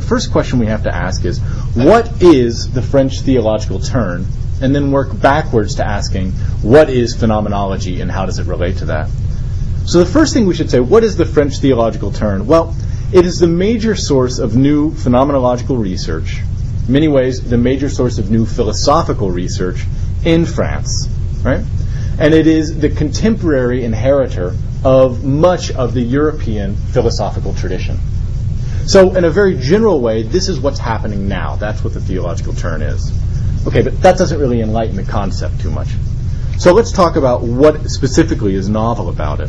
the first question we have to ask is, what is the French theological turn? And then work backwards to asking, what is phenomenology and how does it relate to that? So the first thing we should say, what is the French theological turn? Well, it is the major source of new phenomenological research, in many ways the major source of new philosophical research in France, right? And it is the contemporary inheritor of much of the European philosophical tradition. So, in a very general way, this is what's happening now. That's what the theological turn is. Okay, but that doesn't really enlighten the concept too much. So, let's talk about what specifically is novel about it.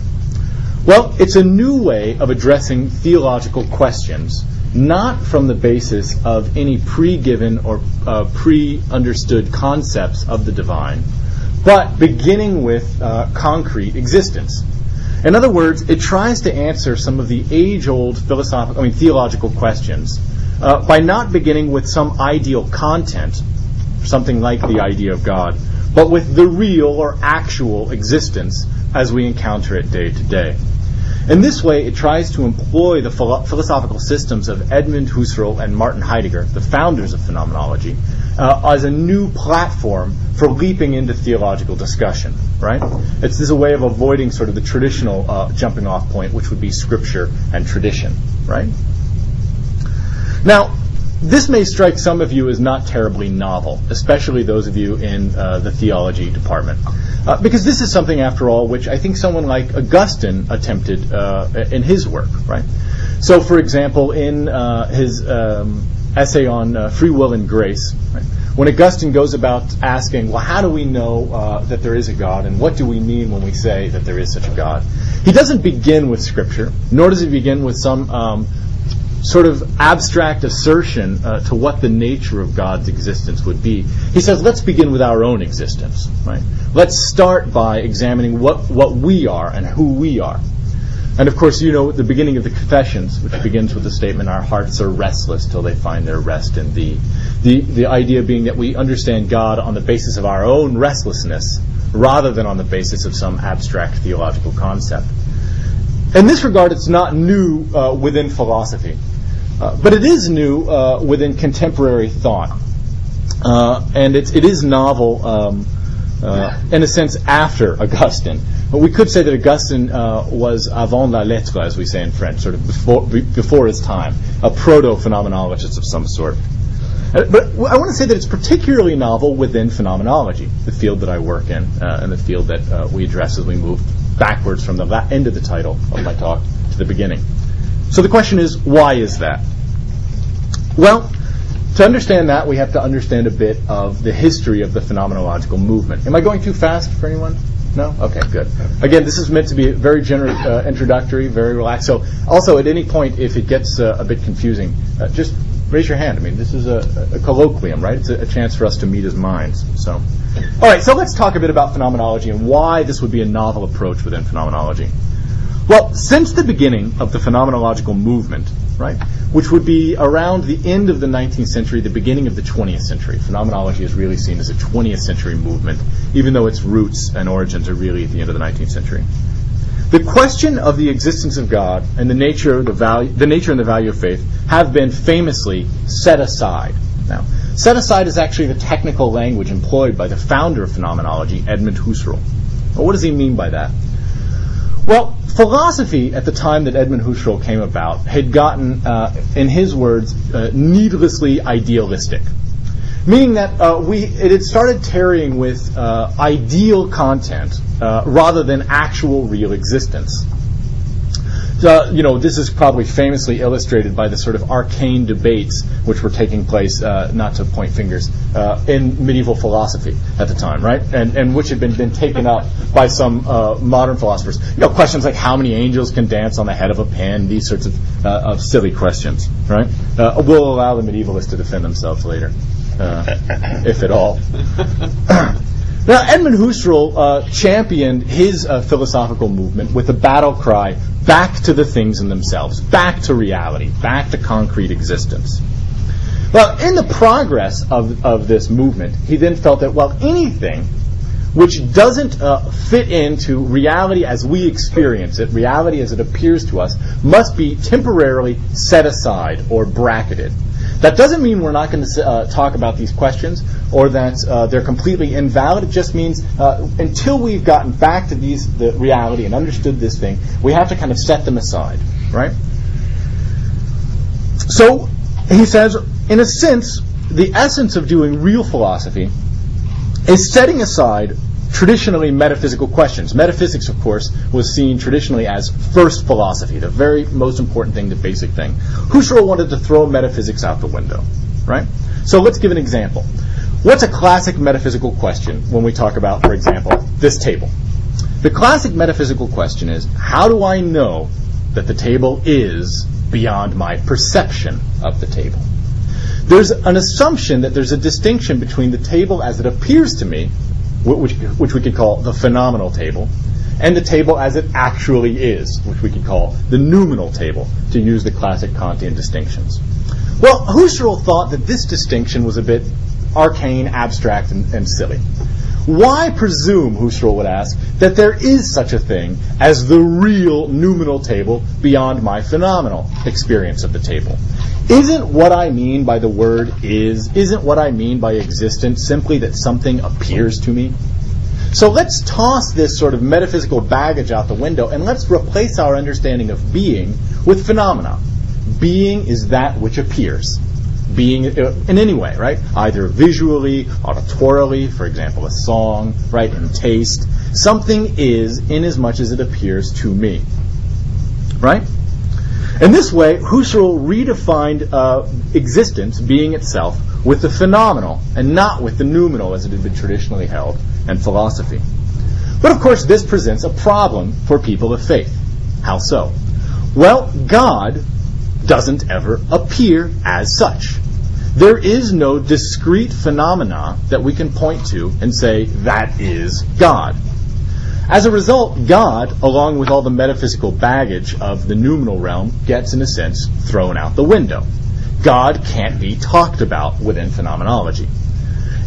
Well, it's a new way of addressing theological questions, not from the basis of any pre given or uh, pre understood concepts of the divine, but beginning with uh, concrete existence. In other words, it tries to answer some of the age-old philosophical, I mean, theological questions uh, by not beginning with some ideal content, something like the idea of God, but with the real or actual existence as we encounter it day to day. In this way, it tries to employ the philo- philosophical systems of Edmund Husserl and Martin Heidegger, the founders of phenomenology, uh, as a new platform for leaping into theological discussion. Right? It's this a way of avoiding sort of the traditional uh, jumping off point, which would be scripture and tradition. Right? Now, this may strike some of you as not terribly novel, especially those of you in uh, the theology department. Uh, because this is something, after all, which I think someone like Augustine attempted uh, in his work, right? So, for example, in uh, his um, essay on uh, free will and grace, right, when Augustine goes about asking, well, how do we know uh, that there is a God, and what do we mean when we say that there is such a God? He doesn't begin with Scripture, nor does he begin with some um, sort of abstract assertion uh, to what the nature of God's existence would be. He says, let's begin with our own existence, right? Let's start by examining what, what we are and who we are. And of course, you know the beginning of the Confessions, which begins with the statement, Our hearts are restless till they find their rest in Thee. The, the idea being that we understand God on the basis of our own restlessness rather than on the basis of some abstract theological concept. In this regard, it's not new uh, within philosophy. Uh, but it is new uh, within contemporary thought. Uh, and it's, it is novel, um, uh, in a sense, after Augustine. But we could say that Augustine uh, was avant la lettre, as we say in French, sort of before, before his time, a proto phenomenologist of some sort. But I want to say that it's particularly novel within phenomenology, the field that I work in, and the field that we address as we move backwards from the end of the title of my talk to the beginning. So the question is, why is that? Well, to understand that, we have to understand a bit of the history of the phenomenological movement. Am I going too fast for anyone? No? Okay, good. Again, this is meant to be very general, uh, introductory, very relaxed. So, also, at any point, if it gets uh, a bit confusing, uh, just raise your hand. I mean, this is a, a colloquium, right? It's a, a, chance for us to meet as minds. So, all right. So let's talk a bit about phenomenology and why this would be a novel approach within phenomenology. Well, since the beginning of the phenomenological movement, right, which would be around the end of the 19th century, the beginning of the 20th century, phenomenology is really seen as a 20th century movement, even though its roots and origins are really at the end of the 19th century. The question of the existence of God and the nature, of the value, the nature and the value of faith have been famously set aside. Now, set aside is actually the technical language employed by the founder of phenomenology, Edmund Husserl. Well, what does he mean by that? Well, philosophy at the time that Edmund Husserl came about had gotten, uh, in his words, uh, needlessly idealistic. Meaning that uh, we, it had started tarrying with uh, ideal content uh, rather than actual real existence. You know, this is probably famously illustrated by the sort of arcane debates which were taking place, uh, not to point fingers, uh, in medieval philosophy at the time, right? And, and which had been, been taken up by some uh, modern philosophers. You know, questions like how many angels can dance on the head of a pin, these sorts of, uh, of silly questions, right? Uh, we'll allow the medievalists to defend themselves later, if at all. Now, Edmund Husserl uh, championed his uh, philosophical movement with a battle cry back to the things in themselves, back to reality, back to concrete existence. Well, in the progress of, of this movement, he then felt that, well, anything which doesn't uh, fit into reality as we experience it, reality as it appears to us, must be temporarily set aside or bracketed. That doesn't mean we're not going to uh, talk about these questions or that uh, they're completely invalid. It just means uh, until we've gotten back to these the reality and understood this thing, we have to kind of set them aside, right? So he says, in a sense, the essence of doing real philosophy is setting aside traditionally metaphysical questions. Metaphysics, of course, was seen traditionally as first philosophy, the very most important thing, the basic thing. Husserl wanted to throw metaphysics out the window, right? So let's give an example. What's a classic metaphysical question when we talk about, for example, this table? The classic metaphysical question is, how do I know that the table is beyond my perception of the table? There's an assumption that there's a distinction between the table as it appears to me which, which we could call the phenomenal table, and the table as it actually is, which we could call the noumenal table, to use the classic Kantian distinctions. Well, Husserl thought that this distinction was a bit arcane, abstract, and, and silly. Why presume, Husserl would ask, that there is such a thing as the real noumenal table beyond my phenomenal experience of the table? Isn't what I mean by the word is, isn't what I mean by existence simply that something appears to me? So let's toss this sort of metaphysical baggage out the window and let's replace our understanding of being with phenomena. Being is that which appears. Being uh, in any way, right? Either visually, auditorily, for example, a song, right, in taste. Something is in as much as it appears to me. Right? In this way, Husserl redefined uh, existence, being itself, with the phenomenal and not with the noumenal as it had been traditionally held in philosophy. But of course, this presents a problem for people of faith. How so? Well, God doesn't ever appear as such. There is no discrete phenomena that we can point to and say, that is God. As a result, God, along with all the metaphysical baggage of the noumenal realm, gets, in a sense, thrown out the window. God can't be talked about within phenomenology.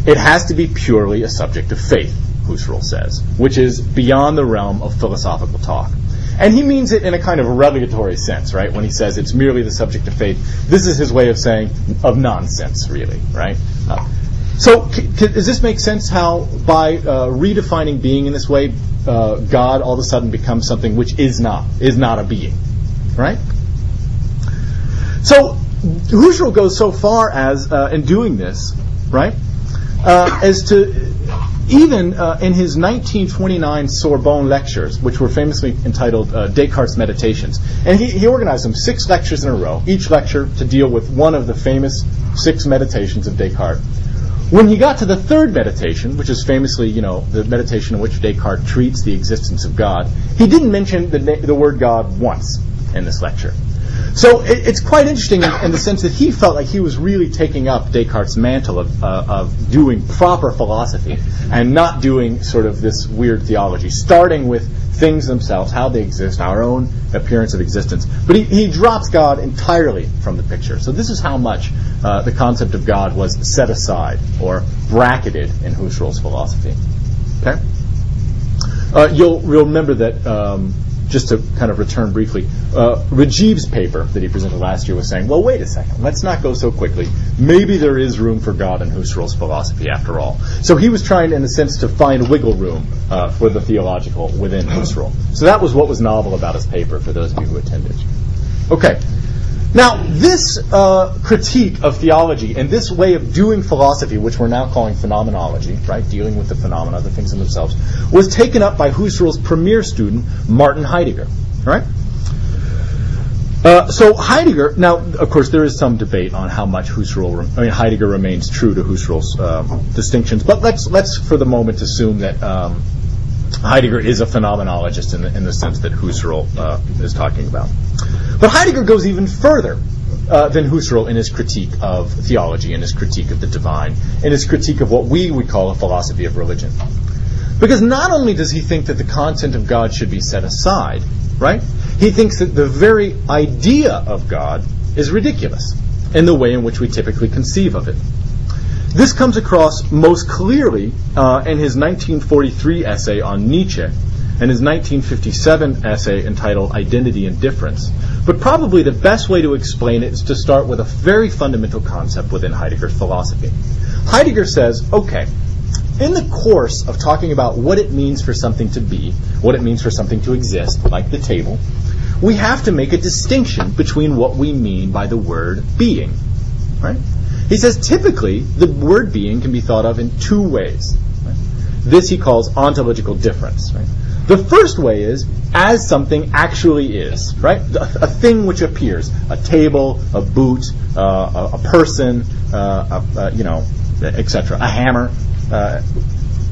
It has to be purely a subject of faith, Husserl says, which is beyond the realm of philosophical talk. And he means it in a kind of relegatory sense, right? When he says it's merely the subject of faith, this is his way of saying of nonsense, really, right? Uh, so, c- c- does this make sense? How by uh, redefining being in this way, uh, God all of a sudden becomes something which is not is not a being, right? So, Husserl goes so far as uh, in doing this, right, uh, as to even uh, in his 1929 Sorbonne lectures, which were famously entitled uh, Descartes' Meditations, and he, he organized them six lectures in a row, each lecture to deal with one of the famous six meditations of Descartes. When he got to the third meditation, which is famously, you know, the meditation in which Descartes treats the existence of God, he didn't mention the, the word God once in this lecture. So it, it's quite interesting in, in, the sense that he felt like he was really taking up Descartes' mantle of, uh, of doing proper philosophy and not doing sort of this weird theology, starting with things themselves, how they exist, our own appearance of existence. But he, he drops God entirely from the picture. So this is how much uh, the concept of God was set aside or bracketed in Husserl's philosophy. Okay? Uh, you'll, remember that um, just to kind of return briefly, uh, Rajiv's paper that he presented last year was saying, well, wait a second, let's not go so quickly. Maybe there is room for God in Husserl's philosophy after all. So he was trying, in a sense, to find wiggle room uh, for the theological within Husserl. So that was what was novel about his paper for those of you who attended. Okay. Now, this uh, critique of theology and this way of doing philosophy, which we're now calling phenomenology, right, dealing with the phenomena, the things in themselves, was taken up by Husserl's premier student, Martin Heidegger, right? Uh, so Heidegger, now of course there is some debate on how much Husserl, I mean Heidegger remains true to Husserl's um, distinctions, but let's let's for the moment assume that um, Heidegger is a phenomenologist in the, in the sense that Husserl uh, is talking about. But Heidegger goes even further uh, than Husserl in his critique of theology, in his critique of the divine, in his critique of what we would call a philosophy of religion. Because not only does he think that the content of God should be set aside, right? He thinks that the very idea of God is ridiculous in the way in which we typically conceive of it. This comes across most clearly uh, in his 1943 essay on Nietzsche and his 1957 essay entitled Identity and Difference. But probably the best way to explain it is to start with a very fundamental concept within Heidegger's philosophy. Heidegger says, okay, in the course of talking about what it means for something to be, what it means for something to exist, like the table, we have to make a distinction between what we mean by the word being. Right? He says typically the word being can be thought of in two ways. Right? This he calls ontological difference. Right? The first way is as something actually is, right? A, a thing which appears, a table, a boot, uh, a, a, person, uh, a, you know, etc. A hammer, uh,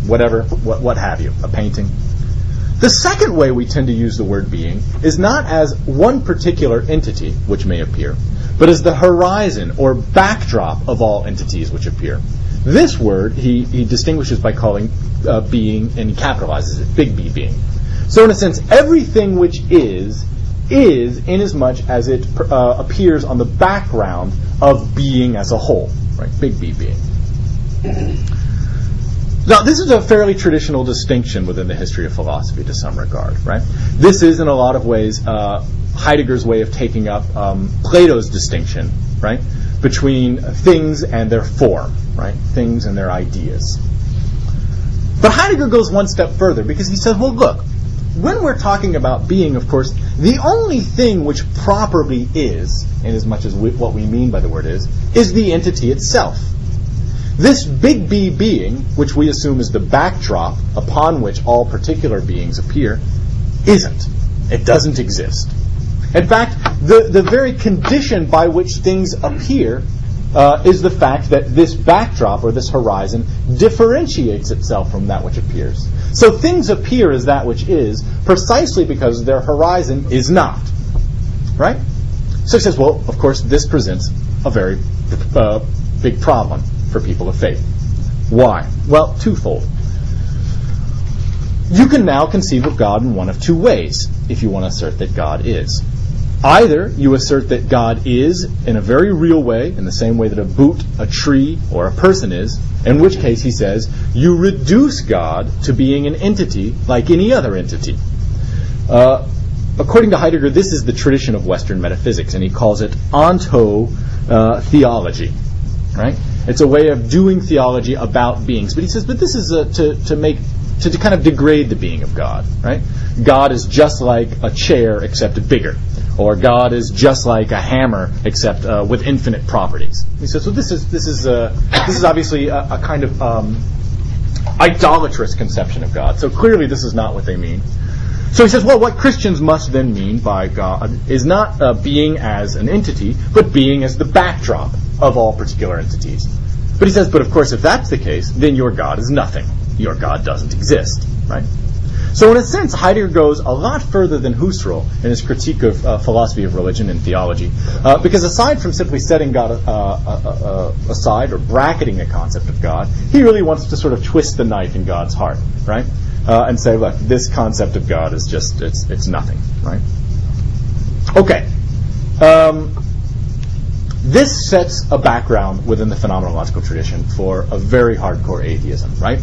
whatever, what, what have you, a painting. The second way we tend to use the word being is not as one particular entity which may appear, but as the horizon or backdrop of all entities which appear. This word he, he distinguishes by calling uh, being, and he capitalizes it, big B being. So in a sense, everything which is, is inasmuch as much as it uh, appears on the background of being as a whole, right? Big B being. Now, this is a fairly traditional distinction within the history of philosophy to some regard, right? This is, in a lot of ways, uh, Heidegger's way of taking up um, Plato's distinction, right, between things and their form, right, things and their ideas. But Heidegger goes one step further because he says, well, look, when we're talking about being, of course, the only thing which properly is, in as much as we, what we mean by the word is, is the entity itself. This big B being, which we assume is the backdrop upon which all particular beings appear, isn't. It doesn't exist. In fact, the, the very condition by which things appear uh, is the fact that this backdrop or this horizon differentiates itself from that which appears. So things appear as that which is precisely because their horizon is not. Right? So he says, well, of course, this presents a very uh, big problem for people of faith. Why? Well, twofold. You can now conceive of God in one of two ways if you want to assert that God is. Either you assert that God is in a very real way, in the same way that a boot, a tree, or a person is, in which case he says you reduce God to being an entity like any other entity. Uh, according to Heidegger, this is the tradition of Western metaphysics, and he calls it onto uh, theology. Right? It's a way of doing theology about beings. But he says, but this is a, to, to make to, to kind of degrade the being of God, right? God is just like a chair except bigger, or God is just like a hammer except uh, with infinite properties. He says, so this is this is uh, this is obviously a, a kind of um, idolatrous conception of God. So clearly, this is not what they mean. So he says, well, what Christians must then mean by God is not uh, being as an entity, but being as the backdrop of all particular entities. But he says, but of course, if that's the case, then your God is nothing. Your God doesn't exist, right? So in a sense, Heidegger goes a lot further than Husserl in his critique of uh, philosophy of religion and theology, uh, because aside from simply setting God uh, uh, uh, aside or bracketing the concept of God, he really wants to sort of twist the knife in God's heart, right? And say, look, this concept of God is just it's it's nothing, right? Okay. Um, this sets a background within the phenomenological tradition for a very hardcore atheism, right?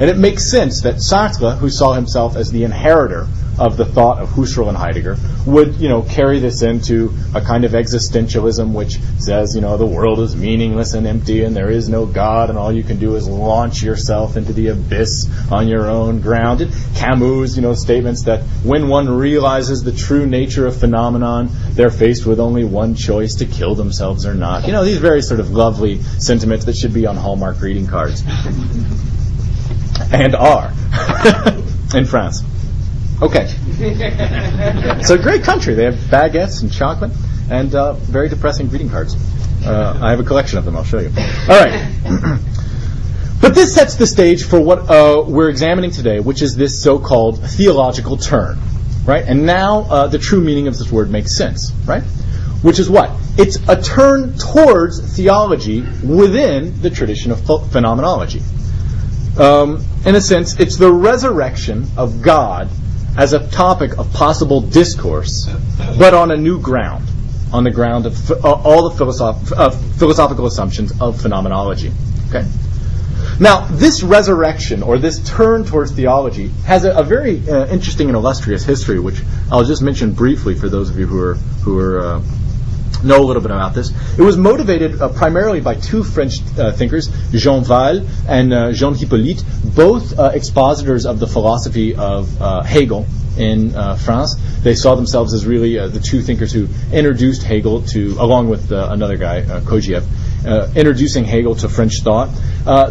And it makes sense that Sartre, who saw himself as the inheritor of the thought of Husserl and Heidegger, would, you know, carry this into a kind of existentialism which says, you know, the world is meaningless and empty and there is no God and all you can do is launch yourself into the abyss on your own ground. And Camus, you know, statements that when one realizes the true nature of phenomenon, they're faced with only one choice to kill themselves or not. You know, these very sort of lovely sentiments that should be on Hallmark greeting cards and are in France. Okay. it's a great country. They have baguettes and chocolate and uh, very depressing greeting cards. Uh, I have a collection of them. I'll show you. All right. but this sets the stage for what uh, we're examining today, which is this so-called theological turn, right? And now uh, the true meaning of this word makes sense, right? Which is what? It's a turn towards theology within the tradition of phenomenology um, in a sense, it's the resurrection of God as a topic of possible discourse, but on a new ground, on the ground of uh, all the philosoph- uh, philosophical assumptions of phenomenology. Okay. Now, this resurrection or this turn towards theology has a, a very uh, interesting and illustrious history, which I'll just mention briefly for those of you who are who are uh, know a little bit about this. It was motivated uh, primarily by two French uh, thinkers, Jean Wahl and uh, Jean Hyppolite, both uh, expositors of the philosophy of uh, Hegel in uh, France. They saw themselves as really the two thinkers who introduced Hegel to, along with another guy, Kojève, introducing Hegel to French thought.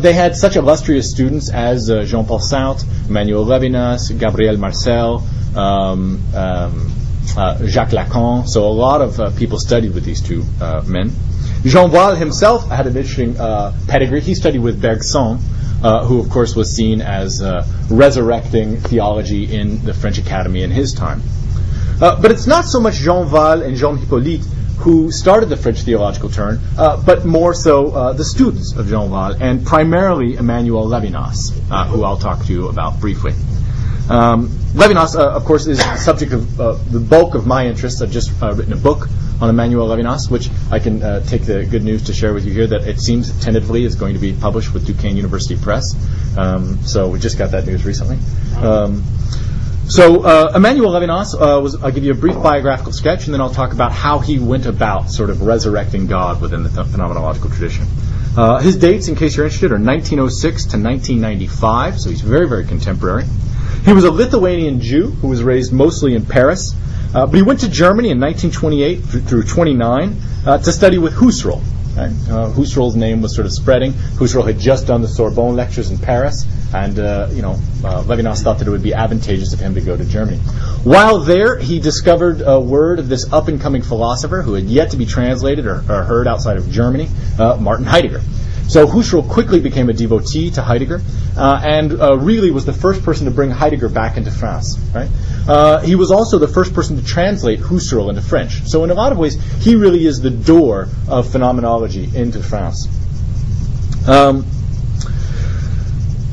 they had such illustrious students as Jean-Paul Sartre, Emmanuel Levinas, Gabriel Marcel, um, um, uh, Jacques Lacan. So a lot of uh, people studied with these two uh, men. Jean Wahl himself had an interesting uh, pedigree. He studied with Bergson, uh, who of course was seen as uh, resurrecting theology in the French Academy in his time. but it's not so much Jean Wahl and Jean Hyppolite who started the French theological turn, but more so the students of Jean Wahl, and primarily Emmanuel Levinas, who I'll talk to you about briefly. Um, Levinas, uh, of course, is the subject of uh, the bulk of my interests. I've just uh, written a book on Emmanuel Levinas, which I can uh, take the good news to share with you here that it seems tentatively is going to be published with Duquesne University Press. Um, so we just got that news recently. Um, so uh, Emmanuel Levinas uh, was. I'll give you a brief biographical sketch, and then I'll talk about how he went about sort of resurrecting God within the th- phenomenological tradition. his dates, in case you're interested, are 1906 to 1995, so he's very, very contemporary. He was a Lithuanian Jew who was raised mostly in Paris, uh, but he went to Germany in 1928 through 29 uh, to study with Husserl. Right? Uh, Husserl's name was sort of spreading. Husserl had just done the Sorbonne lectures in Paris, and uh, you know uh, Levinas thought that it would be advantageous of him to go to Germany. While there, he discovered a word of this up-and-coming philosopher who had yet to be translated or, or heard outside of Germany, uh, Martin Heidegger. So Husserl quickly became a devotee to Heidegger, uh, and uh, really was the first person to bring Heidegger back into France. Right? Uh, he was also the first person to translate Husserl into French. So in a lot of ways, he really is the door of phenomenology into France. Um,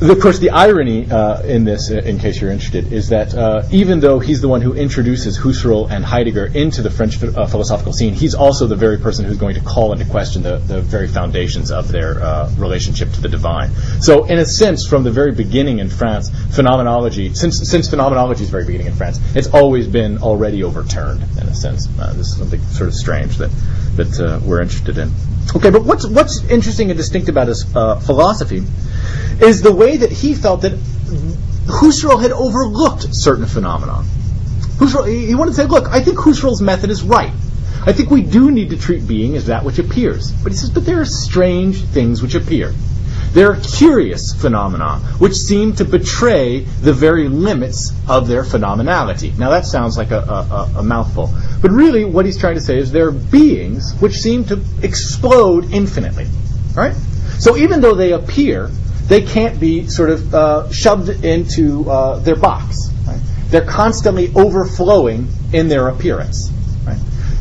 of course, the irony uh, in this, uh, in case you're interested, is that uh, even though he's the one who introduces Husserl and Heidegger into the French uh, philosophical scene, he's also the very person who's going to call into question the, the very foundations of their uh, relationship to the divine. So, in a sense, from the very beginning in France, phenomenology, since, since phenomenology's very beginning in France, it's always been already overturned, in a sense. Uh, this is something sort of strange that, that we're interested in. Okay, but what's, what's interesting and distinct about his philosophy is the way that he felt that Husserl had overlooked certain phenomena. Husserl, he wanted to say, look, I think Husserl's method is right. I think we do need to treat being as that which appears. But he says, but there are strange things which appear. There are curious phenomena which seem to betray the very limits of their phenomenality. Now that sounds like a, a, a, mouthful. But really what he's trying to say is there are beings which seem to explode infinitely. Right? So even though they appear, they can't be sort of uh, shoved into uh, their box. Right? They're constantly overflowing in their appearance. Right?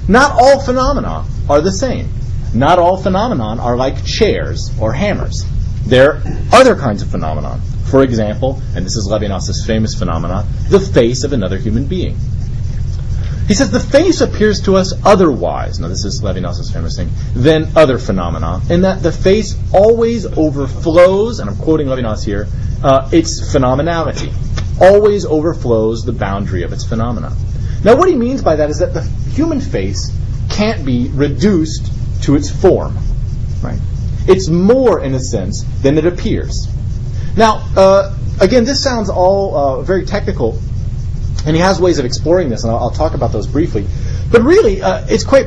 Not all phenomena are the same. Not all phenomena are like chairs or hammers. There are other kinds of phenomena. For example, and this is Levinas's famous phenomenon, the face of another human being. He says the face appears to us otherwise, now this is Levinas's famous thing, than other phenomena, in that the face always overflows, and I'm quoting Levinas here, uh, its phenomenality. Always overflows the boundary of its phenomena. Now what he means by that is that the human face can't be reduced to its form. Right? It's more, in a sense, than it appears. Now, uh, again, this sounds all uh, very technical, and he has ways of exploring this, and I'll, I'll talk about those briefly. But really, uh, it's quite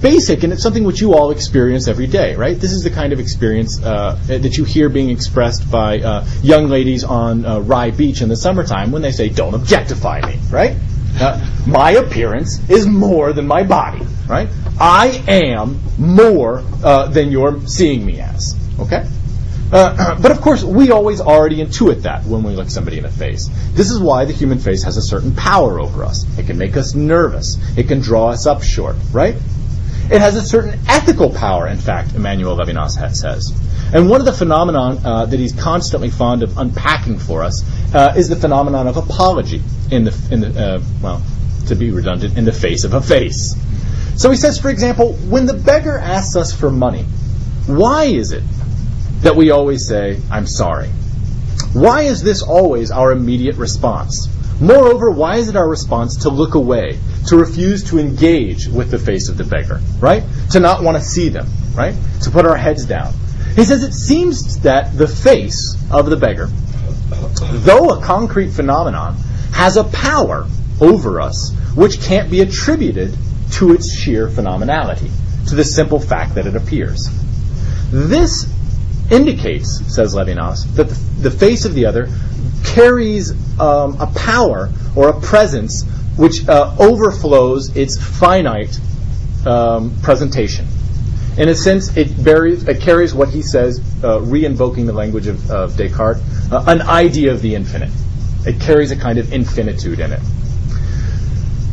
basic, and it's something which you all experience every day, right? This is the kind of experience uh, that you hear being expressed by uh, young ladies on uh, Rye Beach in the summertime when they say, "Don't objectify me," right? Uh, my appearance is more than my body, right? I am more uh, than you're seeing me as, okay? Uh, but of course, we always already intuit that when we look somebody in the face. This is why the human face has a certain power over us. It can make us nervous. It can draw us up short, right? It has a certain ethical power, in fact, Emmanuel Levinas says. And one of the phenomena uh, that he's constantly fond of unpacking for us uh, is the phenomenon of apology in the, in the uh, well, to be redundant, in the face of a face. So he says, for example, when the beggar asks us for money, why is it that we always say, I'm sorry. Why is this always our immediate response? Moreover, why is it our response to look away, to refuse to engage with the face of the beggar, right? To not want to see them, right? To put our heads down. He says it seems that the face of the beggar, though a concrete phenomenon, has a power over us which can't be attributed to its sheer phenomenality, to the simple fact that it appears. This indicates, says Levinas, that the, the face of the other carries um, a power or a presence which uh, overflows its finite um, presentation. In a sense, it, buries, it, carries what he says, uh, re-invoking the language of, of Descartes, uh, an idea of the infinite. It carries a kind of infinitude in it.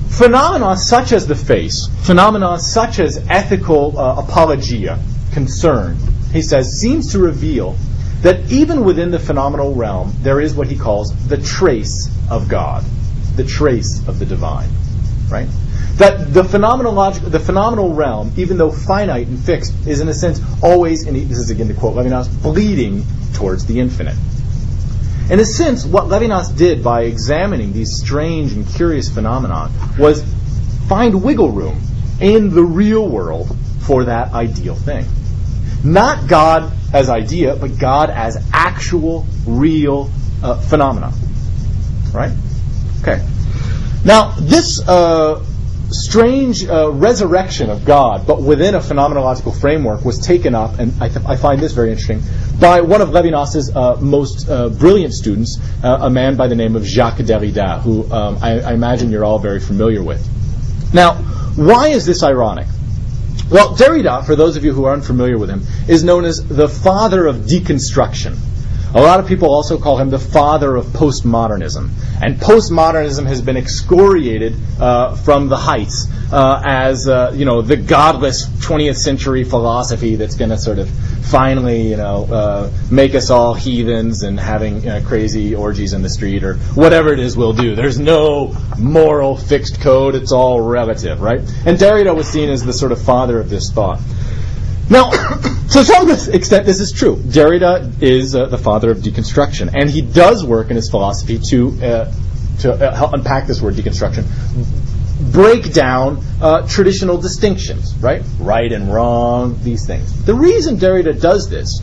Phenomena such as the face, phenomena such as ethical uh, apologia, concern, he says, seems to reveal that even within the phenomenal realm, there is what he calls the trace of God, the trace of the divine, right? That the phenomenological, the phenomenal realm, even though finite and fixed, is in a sense always, and this is again to quote Levinas, bleeding towards the infinite. In a sense, what Levinas did by examining these strange and curious phenomena was find wiggle room in the real world for that ideal thing. Not God as idea, but God as actual, real uh, phenomena. Right? Okay. Now, this uh, strange uh, resurrection of God, but within a phenomenological framework, was taken up, and I, th- I find this very interesting, by one of Levinas's uh, most uh, brilliant students, uh, a man by the name of Jacques Derrida, who um, I, I imagine you're all very familiar with. Now, why is this ironic? Well, Derrida, for those of you who are unfamiliar with him, is known as the father of deconstruction. A lot of people also call him the father of postmodernism. And postmodernism has been excoriated uh, from the heights uh, as, uh, you know, the godless 20th century philosophy that's going to sort of finally, you know, uh, make us all heathens and having uh, crazy orgies in the street or whatever it is we'll do. There's no moral fixed code. It's all relative, right? And Derrida was seen as the sort of father of this thought. Now, to some extent, this is true. Derrida is uh, the father of deconstruction, and he does work in his philosophy to uh, to uh, help unpack this word deconstruction, break down uh, traditional distinctions, right? Right and wrong, these things. The reason Derrida does this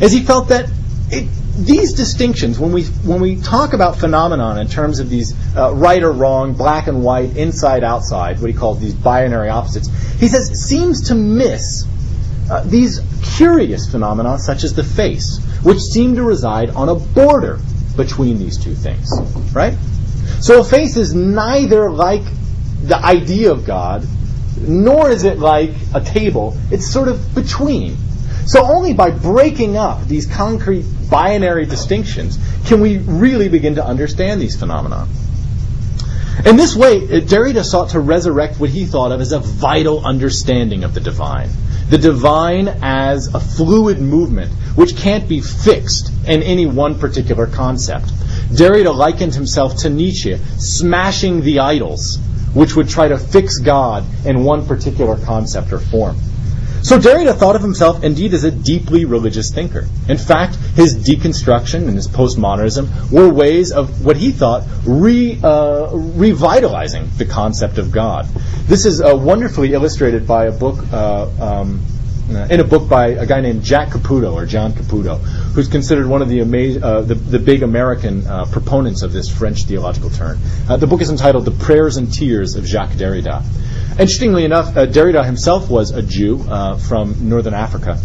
is he felt that it, these distinctions, when we when we talk about phenomenon in terms of these uh, right or wrong, black and white, inside outside, what he calls these binary opposites, he says seems to miss uh, these curious phenomena, such as the face, which seem to reside on a border between these two things, right? So a face is neither like the idea of God, nor is it like a table. It's sort of between. So only by breaking up these concrete binary distinctions can we really begin to understand these phenomena. In this way, Derrida sought to resurrect what he thought of as a vital understanding of the divine the divine as a fluid movement which can't be fixed in any one particular concept. Derrida likened himself to Nietzsche, smashing the idols, which would try to fix God in one particular concept or form. So Derrida thought of himself indeed as a deeply religious thinker. In fact, his deconstruction and his postmodernism were ways of what he thought re, uh, revitalizing the concept of God. This is uh, wonderfully illustrated by a book. Uh, um, in a book by a guy named Jack Caputo or John Caputo, who's considered one of the ama- uh, the, the, big American uh, proponents of this French theological turn. Uh, the book is entitled "The Prayers and Tears of Jacques Derrida." Interestingly enough, uh, Derrida himself was a Jew uh, from northern Africa,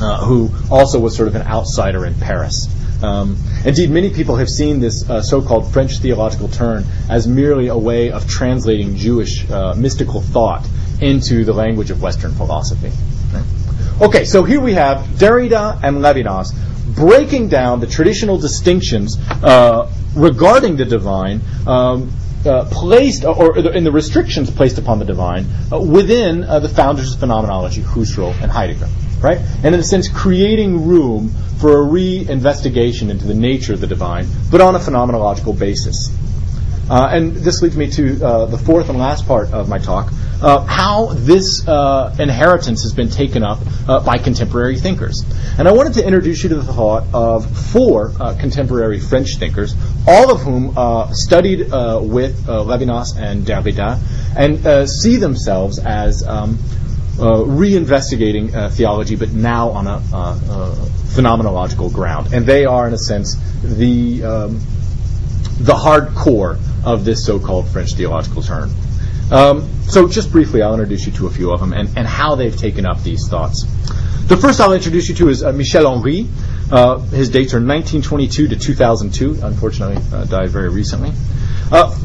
uh, who also was sort of an outsider in Paris. Um, indeed, many people have seen this uh, so-called French theological turn as merely a way of translating Jewish uh, mystical thought into the language of Western philosophy. Okay, so here we have Derrida and Levinas breaking down the traditional distinctions uh, regarding the divine um, uh, placed, or in the restrictions placed upon the divine uh, within uh, the founders of phenomenology, Husserl and Heidegger, right? And in a sense, creating room for a re-investigation into the nature of the divine, but on a phenomenological basis. Uh, and this leads me to uh, the fourth and last part of my talk uh, how this uh, inheritance has been taken up uh, by contemporary thinkers. And I wanted to introduce you to the thought of four uh, contemporary French thinkers, all of whom studied with Levinas and Derrida and see themselves as um, reinvestigating theology, but now on a phenomenological ground. And they are, in a sense, the um, the hardcore of this so-called French theological turn. Um, so just briefly, I'll introduce you to a few of them and, and how they've taken up these thoughts. The first I'll introduce you to is uh, Michel Henry. Uh, his dates are 1922 to 2002. Unfortunately, uh, died very recently. Uh,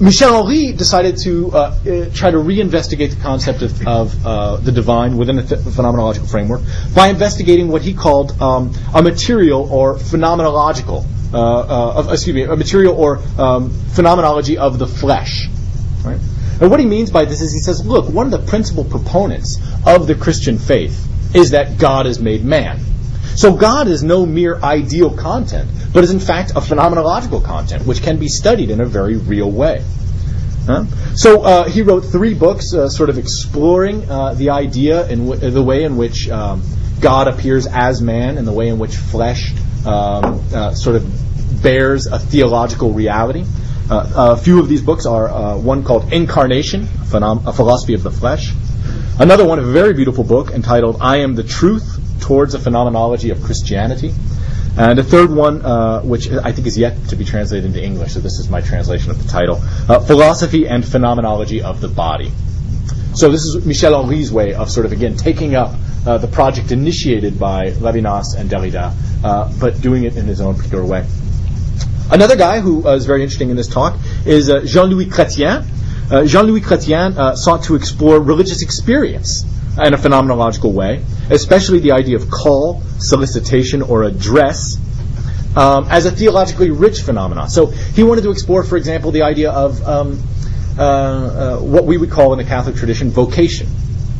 Michel Henry decided to uh, uh, try to reinvestigate the concept of, of the divine within a th- phenomenological framework by investigating what he called um, a material or phenomenological of, excuse me, a material or um, phenomenology of the flesh. Right? And what he means by this is he says, look, one of the principal proponents of the Christian faith is that God is made man. So God is no mere ideal content, but is in fact a phenomenological content, which can be studied in a very real way. Huh? So uh, he wrote three books, uh, sort of exploring uh, the idea and w- the way in which um, God appears as man and the way in which flesh um, uh, sort of bears a theological reality. Uh, a few of these books are uh, one called Incarnation, Phenom- a Philosophy of the Flesh. Another one, a very beautiful book entitled I Am the Truth Towards a Phenomenology of Christianity. And a third one, uh, which I think is yet to be translated into English, so this is my translation of the title uh, Philosophy and Phenomenology of the Body. So this is Michel Henry's way of sort of, again, taking up uh, the project initiated by Levinas and Derrida, uh, but doing it in his own particular way. Another guy who uh, is very interesting in this talk is uh, Jean-Louis Chrétien. Uh, Jean-Louis Chrétien sought to explore religious experience in a phenomenological way, especially the idea of call, solicitation, or address um, as a theologically rich phenomenon. So he wanted to explore, for example, the idea of um, uh, uh, what we would call in the Catholic tradition vocation,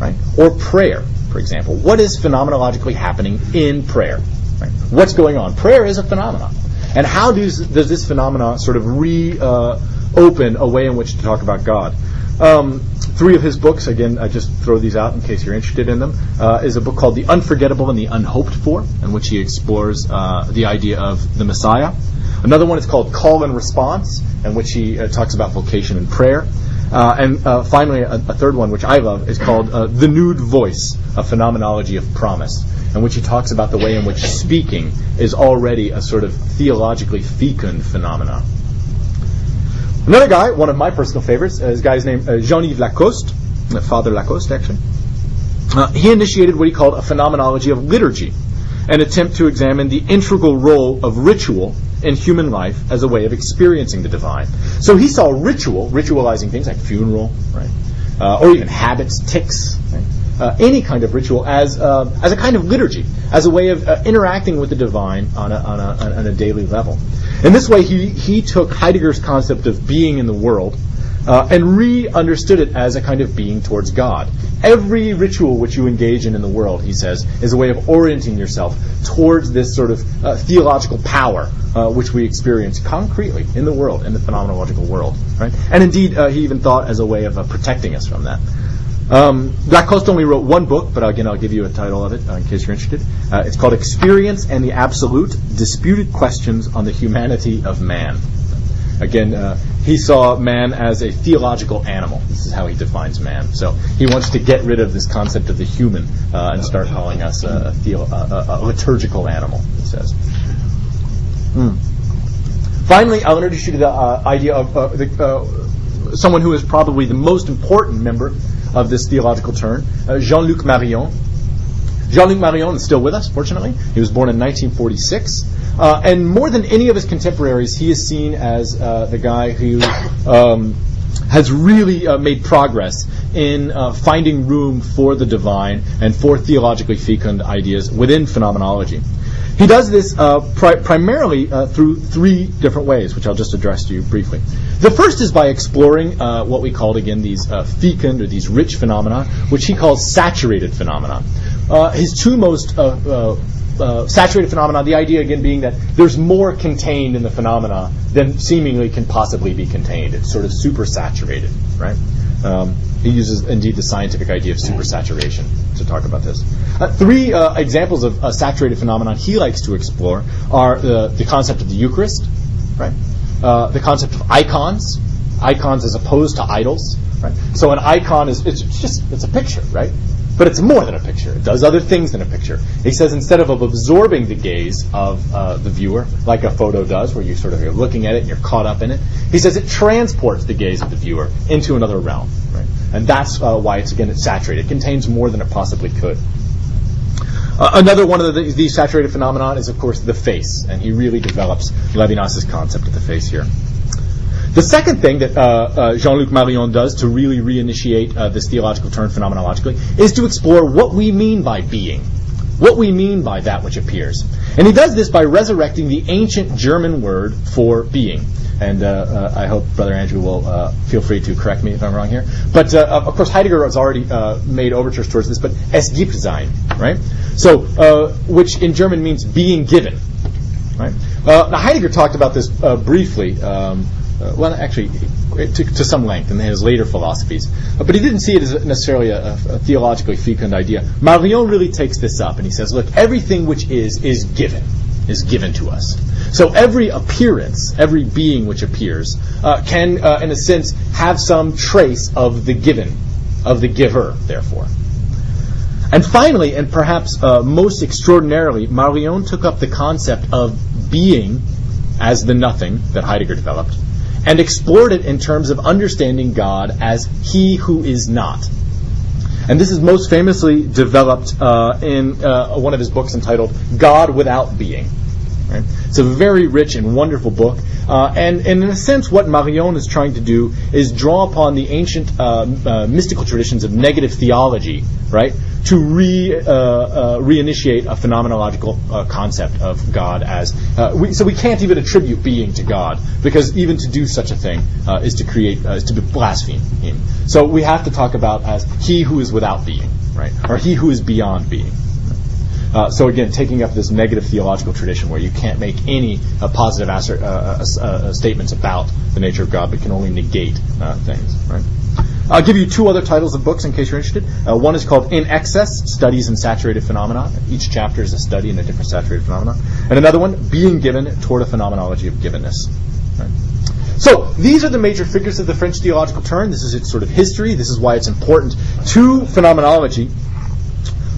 right, or prayer for example. What is phenomenologically happening in prayer? Right? What's going on? Prayer is a phenomenon. And how does, does this phenomenon sort of reopen uh, a way in which to talk about God? Um, three of his books, again, I just throw these out in case you're interested in them, uh, is a book called The Unforgettable and the Unhoped For, in which he explores uh, the idea of the Messiah. Another one is called Call and Response, in which he uh, talks about vocation and prayer. Uh, and uh, finally, a, a, third one, which I love, is called uh, The Nude Voice, a phenomenology of promise, in which he talks about the way in which speaking is already a sort of theologically fecund phenomenon. Another guy, one of my personal favorites, is a guy's name uh, Jean-Yves Lacoste, uh, Father Lacoste, actually. Uh, he initiated what he called a phenomenology of liturgy, an attempt to examine the integral role of ritual in human life as a way of experiencing the divine. So he saw ritual, ritualizing things like funeral, right, uh, or even habits, tics, right? uh, any kind of ritual as uh, as a kind of liturgy, as a way of uh, interacting with the divine on a, on a, on a daily level. In this way, he he took Heidegger's concept of being in the world uh, and re-understood it as a kind of being towards God. Every ritual which you engage in in the world, he says, is a way of orienting yourself towards this sort of uh, theological power uh, which we experience concretely in the world, in the phenomenological world. Right? And indeed, uh, he even thought as a way of uh, protecting us from that. Um, only wrote one book, but again, I'll give you a title of it uh, in case you're interested. Uh, it's called Experience and the Absolute Disputed Questions on the Humanity of Man. Again, uh, he saw man as a theological animal. This is how he defines man. So he wants to get rid of this concept of the human uh, and start calling us a, theo- a, a liturgical animal, he says. Hmm. Finally, I'll introduce you to the uh, idea of uh, the, uh, someone who is probably the most important member of this theological turn, uh, Jean-Luc Marion. Jean-Luc Marion is still with us, fortunately. He was born in 1946. Uh, and more than any of his contemporaries, he is seen as uh, the guy who um, has really uh, made progress in uh, finding room for the divine and for theologically fecund ideas within phenomenology. He does this uh, pri- primarily uh, through three different ways, which I'll just address to you briefly. The first is by exploring uh, what we called again these uh, fecund or these rich phenomena, which he calls saturated phenomena. Uh, his two most uh, uh, saturated phenomena, the idea again being that there's more contained in the phenomena than seemingly can possibly be contained. It's sort of supersaturated, right? Um, he uses indeed the scientific idea of supersaturation to talk about this. Uh, three uh, examples of a saturated phenomenon he likes to explore are the, the concept of the Eucharist, right? The concept of icons, icons as opposed to idols, right? So an icon is it's just it's a picture, right? But it's more than a picture. It does other things than a picture. He says instead of, absorbing the gaze of uh, the viewer, like a photo does, where you sort of you're looking at it and you're caught up in it, he says it transports the gaze of the viewer into another realm. Right? And that's uh, why it's again it's saturated. It contains more than it possibly could. Uh, another one of the, these saturated phenomenon is, of course, the face, and he really develops Levinas's concept of the face here. The second thing that uh, uh, Jean-Luc Marion does to really reinitiate uh, this theological turn phenomenologically is to explore what we mean by being, what we mean by that which appears. And he does this by resurrecting the ancient German word for being. And uh, uh, I hope Brother Andrew will uh, feel free to correct me if I'm wrong here. But of course, Heidegger has already made overtures towards this, but es gibt sein, right? So, which in German means being given, right? now Heidegger talked about this briefly. Um, uh, well, actually, to, to, some length in his later philosophies. Uh, but he didn't see it as necessarily a, a, theologically fecund idea. Marion really takes this up and he says, look, everything which is, is given, is given to us. So every appearance, every being which appears, uh, can, uh, in a sense, have some trace of the given, of the giver, therefore. And finally, and perhaps uh, most extraordinarily, Marion took up the concept of being as the nothing that Heidegger developed and explored it in terms of understanding God as He who is not. And this is most famously developed uh, in uh, one of his books entitled God Without Being. Right? It's a very rich and wonderful book. Uh, and, and, in a sense, what Marion is trying to do is draw upon the ancient uh, uh, mystical traditions of negative theology, right, to re, uh, uh, reinitiate a phenomenological uh, concept of God as. We, so we can't even attribute being to God, because even to do such a thing is to create, is to blaspheme Him. So we have to talk about as He who is without being, right, or He who is beyond being. Uh, so again, taking up this negative theological tradition where you can't make any uh, positive uh, uh, uh, statements about the nature of God, but can only negate things. Right. I'll give you two other titles of books in case you're interested. one is called In Excess: Studies in Saturated Phenomena. Each chapter is a study in a different saturated phenomenon. And another one, Being Given toward a Phenomenology of Givenness. Right. So these are the major figures of the French theological turn. This is its sort of history. This is why it's important to phenomenology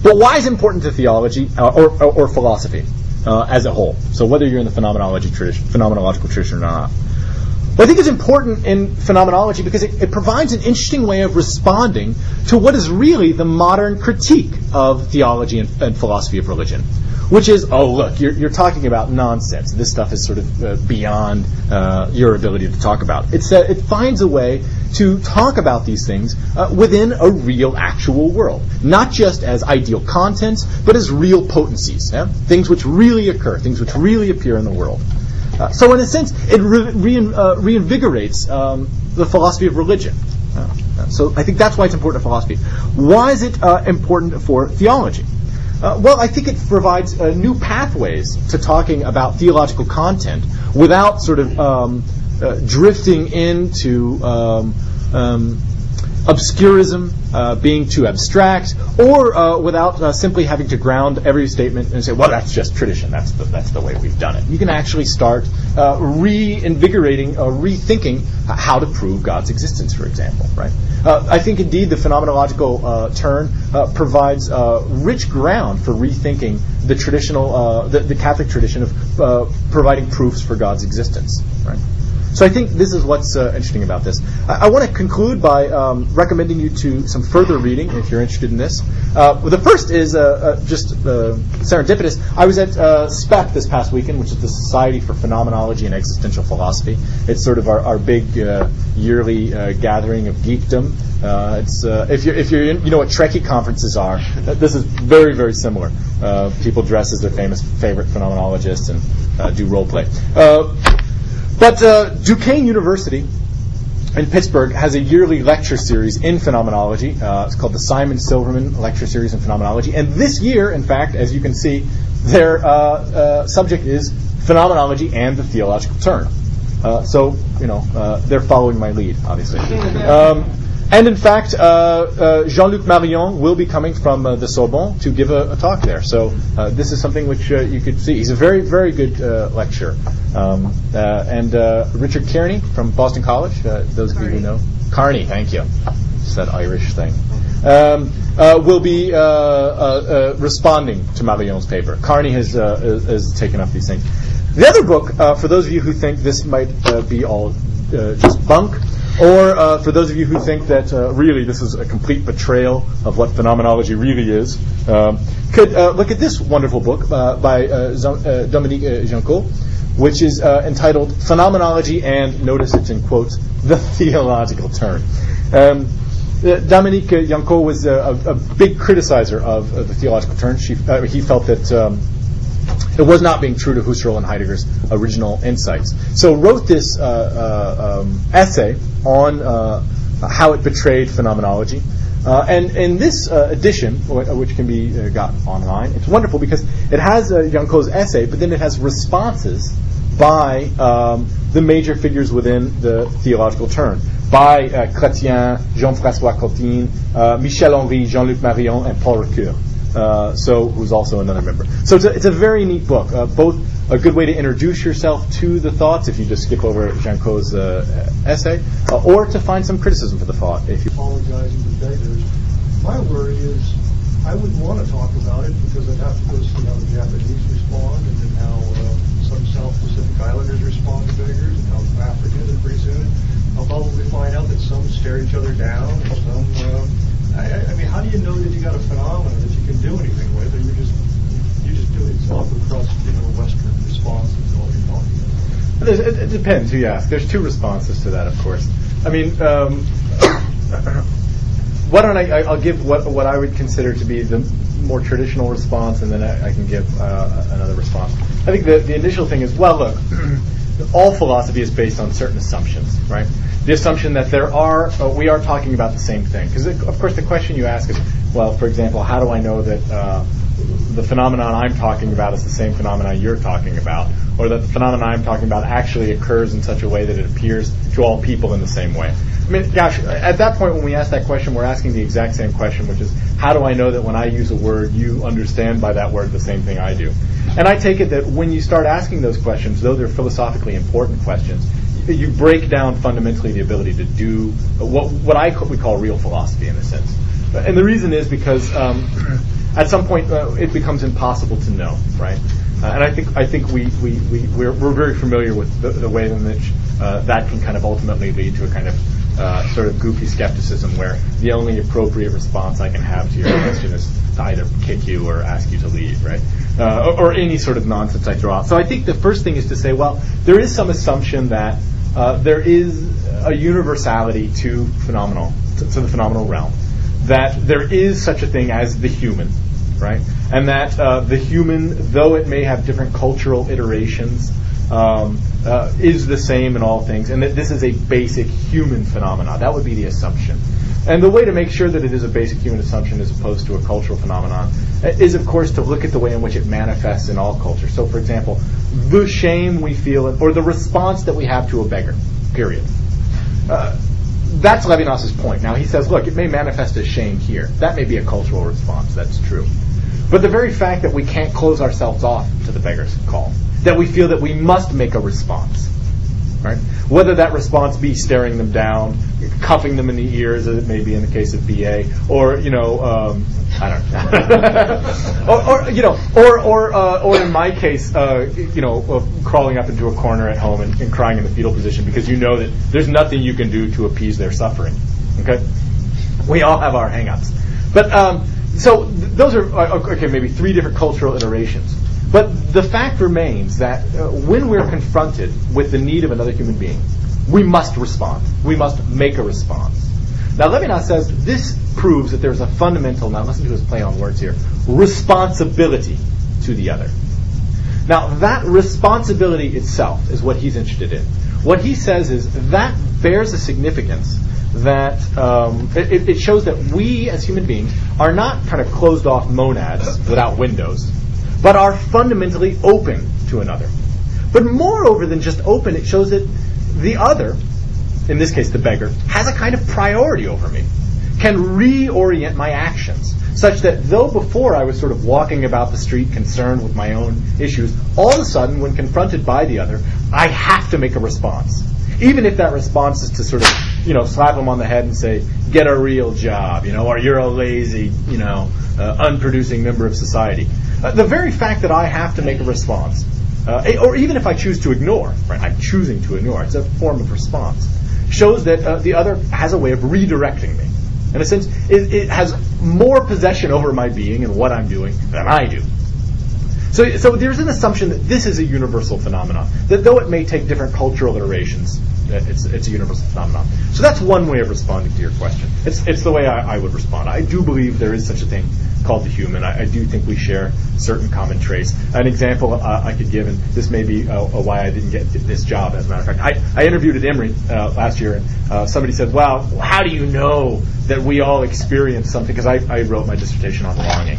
but why is it important to theology uh, or, or, or, philosophy uh, as a whole? So whether you're in the phenomenology tradition, phenomenological tradition or not. I think it's important in phenomenology because it, it, provides an interesting way of responding to what is really the modern critique of theology and, and philosophy of religion which is, oh, look, you're, you're talking about nonsense. This stuff is sort of uh, beyond uh, your ability to talk about. It's, it finds a way to talk about these things uh, within a real, actual world, not just as ideal contents, but as real potencies, yeah? things which really occur, things which really appear in the world. Uh, so, in a sense, it re- re- uh, reinvigorates um, the philosophy of religion. so, I think that's why it's important to philosophy. Why is it important for theology? Uh, well, I think it provides uh, new pathways to talking about theological content without sort of um, uh, drifting into um, um, obscurism, uh, being too abstract, or uh, without uh, simply having to ground every statement and say, well, that's just tradition. That's the, that's the way we've done it. You can actually start uh, reinvigorating, uh, rethinking how to prove God's existence, for example. Right? Uh, I think indeed the phenomenological turn provides rich ground for rethinking the traditional, the, the, Catholic tradition of providing proofs for God's existence. Right? So I think this is what's uh, interesting about this. I, I want to conclude by um, recommending you to some further reading if you're interested in this. Uh, the first is uh, uh just uh, serendipitous. I was at uh, SPEP this past weekend, which is the Society for Phenomenology and Existential Philosophy. It's sort of our, our big yearly gathering of geekdom. it's if you're if you're in, you know what Trekkie conferences are. This is very very similar. people dress as their famous favorite phenomenologists and do role play. But uh, Duquesne University in Pittsburgh has a yearly lecture series in phenomenology. Uh, it's called the Simon Silverman Lecture Series in Phenomenology. And this year, in fact, as you can see their uh, uh, subject is phenomenology and the theological turn. Uh, so, you know, uh, they're following my lead, obviously. Um, and in fact, uh, uh, Jean-Luc Marion will be coming from uh, the Sorbonne to give a, a talk there. So uh, this is something which uh, you could see. He's a very, very good uh, lecturer. Um, and Richard Kearney from Boston College, those of you who know. Kearney, thank you. It's that Irish thing. Um, will be responding to Marion's paper. Kearney has, has taken up these things. The other book, for those of you who think this might be all just bunk, or uh, for those of you who think that uh, really this is a complete betrayal of what phenomenology really is, um, could uh, look at this wonderful book uh, by uh, uh, Dominique Janicaud, which is entitled Phenomenology and, notice it's in quotes, the theological turn. Um, Dominique Janicaud was a, a, big criticizer of, of the theological turn. She, he felt that um, it was not being true to Husserl and Heidegger's original insights. So wrote this uh, uh, um, essay on uh, how it betrayed phenomenology. Uh, and in this uh, edition, which can be uh, got online, it's wonderful because it has uh, essay, but then it has responses by um, the major figures within the theological turn, by uh, Chrétien, Jean-François Courtine, Michel Henry, Jean-Luc Marion, and Paul Ricoeur uh, so who's also another member. So it's a, it's a very neat book, uh, both a good way to introduce yourself to the thoughts if you just skip over Janicaud's uh, essay, uh, or to find some criticism for the thought. If you apologizing to beggars, my worry is I would want to talk about it because I'd have to go see how the Japanese respond and then how uh, some South Pacific Islanders respond to beggars and how Africans pretty soon I'll probably find out that some stare each other down and some. I, I mean, how do you know that you got a phenomenon that you can do anything with, or you're just you just do it across you know Western responses all you're talking about? It, it, depends who you ask. There's two responses to that, of course. I mean, um, why don't I? I'll give what what I would consider to be the more traditional response, and then I, I can give uh, another response. I think the the initial thing is, well, look, all philosophy is based on certain assumptions, right? the assumption that there are, uh, we are talking about the same thing. Because, of course, the question you ask is, well, for example, how do I know that uh, the phenomenon I'm talking about is the same phenomenon you're talking about, or that the phenomenon I'm talking about actually occurs in such a way that it appears to all people in the same way? I mean, gosh, at that point when we ask that question, we're asking the exact same question, which is, how do I know that when I use a word, you understand by that word the same thing I do? And I take it that when you start asking those questions, though they're philosophically important questions, you break down fundamentally the ability to do what what I we call real philosophy in a sense. And the reason is because um, at some point uh, it becomes impossible to know, right? Uh, and I think I think we we we we're, we're very familiar with the, the way in which uh, that can kind of ultimately lead to a kind of uh, sort of goofy skepticism where the only appropriate response I can have to your question is to either kick you or ask you to leave, right? Uh, or, or, any sort of nonsense I throw out. So I think the first thing is to say, well, there is some assumption that uh, there is a universality to phenomenal, to, to, the phenomenal realm. That there is such a thing as the human, right? And that uh, the human, though it may have different cultural iterations, um, uh, is the same in all things, and that this is a basic human phenomenon. That would be the assumption. And the way to make sure that it is a basic human assumption as opposed to a cultural phenomenon is, of course, to look at the way in which it manifests in all cultures. So, for example, the shame we feel, or the response that we have to a beggar, period. Uh, that's Levinas's point. Now, he says, look, it may manifest as shame here. That may be a cultural response. That's true. But the very fact that we can't close ourselves off to the beggar's call, that we feel that we must make a response, right? Whether that response be staring them down, cuffing them in the ears, as it may be in the case of BA, or you know, um, I don't know, or, or, you know, or or uh, or in my case, uh, you know, uh, crawling up into a corner at home and, and crying in the fetal position because you know that there's nothing you can do to appease their suffering. Okay, we all have our hangups, but um, so th- those are uh, okay, maybe three different cultural iterations. But the fact remains that uh, when we're confronted with the need of another human being, we must respond. We must make a response. Now, Levinas says this proves that there's a fundamental, now listen to his play on words here, responsibility to the other. Now, that responsibility itself is what he's interested in. What he says is that bears a significance that um, it, it shows that we as human beings are not kind of closed off monads without windows but are fundamentally open to another. But moreover than just open, it shows that the other, in this case the beggar, has a kind of priority over me, can reorient my actions, such that though before I was sort of walking about the street concerned with my own issues, all of a sudden, when confronted by the other, I have to make a response. Even if that response is to sort of, you know, slap them on the head and say, get a real job, you know, or you're a lazy, you know, uh, unproducing member of society. Uh, the very fact that I have to make a response, uh, or even if I choose to ignore, right, I'm choosing to ignore, it's a form of response, shows that uh, the other has a way of redirecting me. In a sense, it, it, has more possession over my being and what I'm doing than I do. So, so there's an assumption that this is a universal phenomenon, that though it may take different cultural iterations, it's, it's a universal phenomenon. So that's one way of responding to your question. It's, it's the way I, I would respond. I do believe there is such a thing called the human. I, I do think we share certain common traits. An example uh, I could give, and this may be uh, why I didn't get this job, as a matter of fact. I, I interviewed at Emory uh, last year, and uh, somebody said, well, how do you know that we all experience something? Because I, I wrote my dissertation on longing.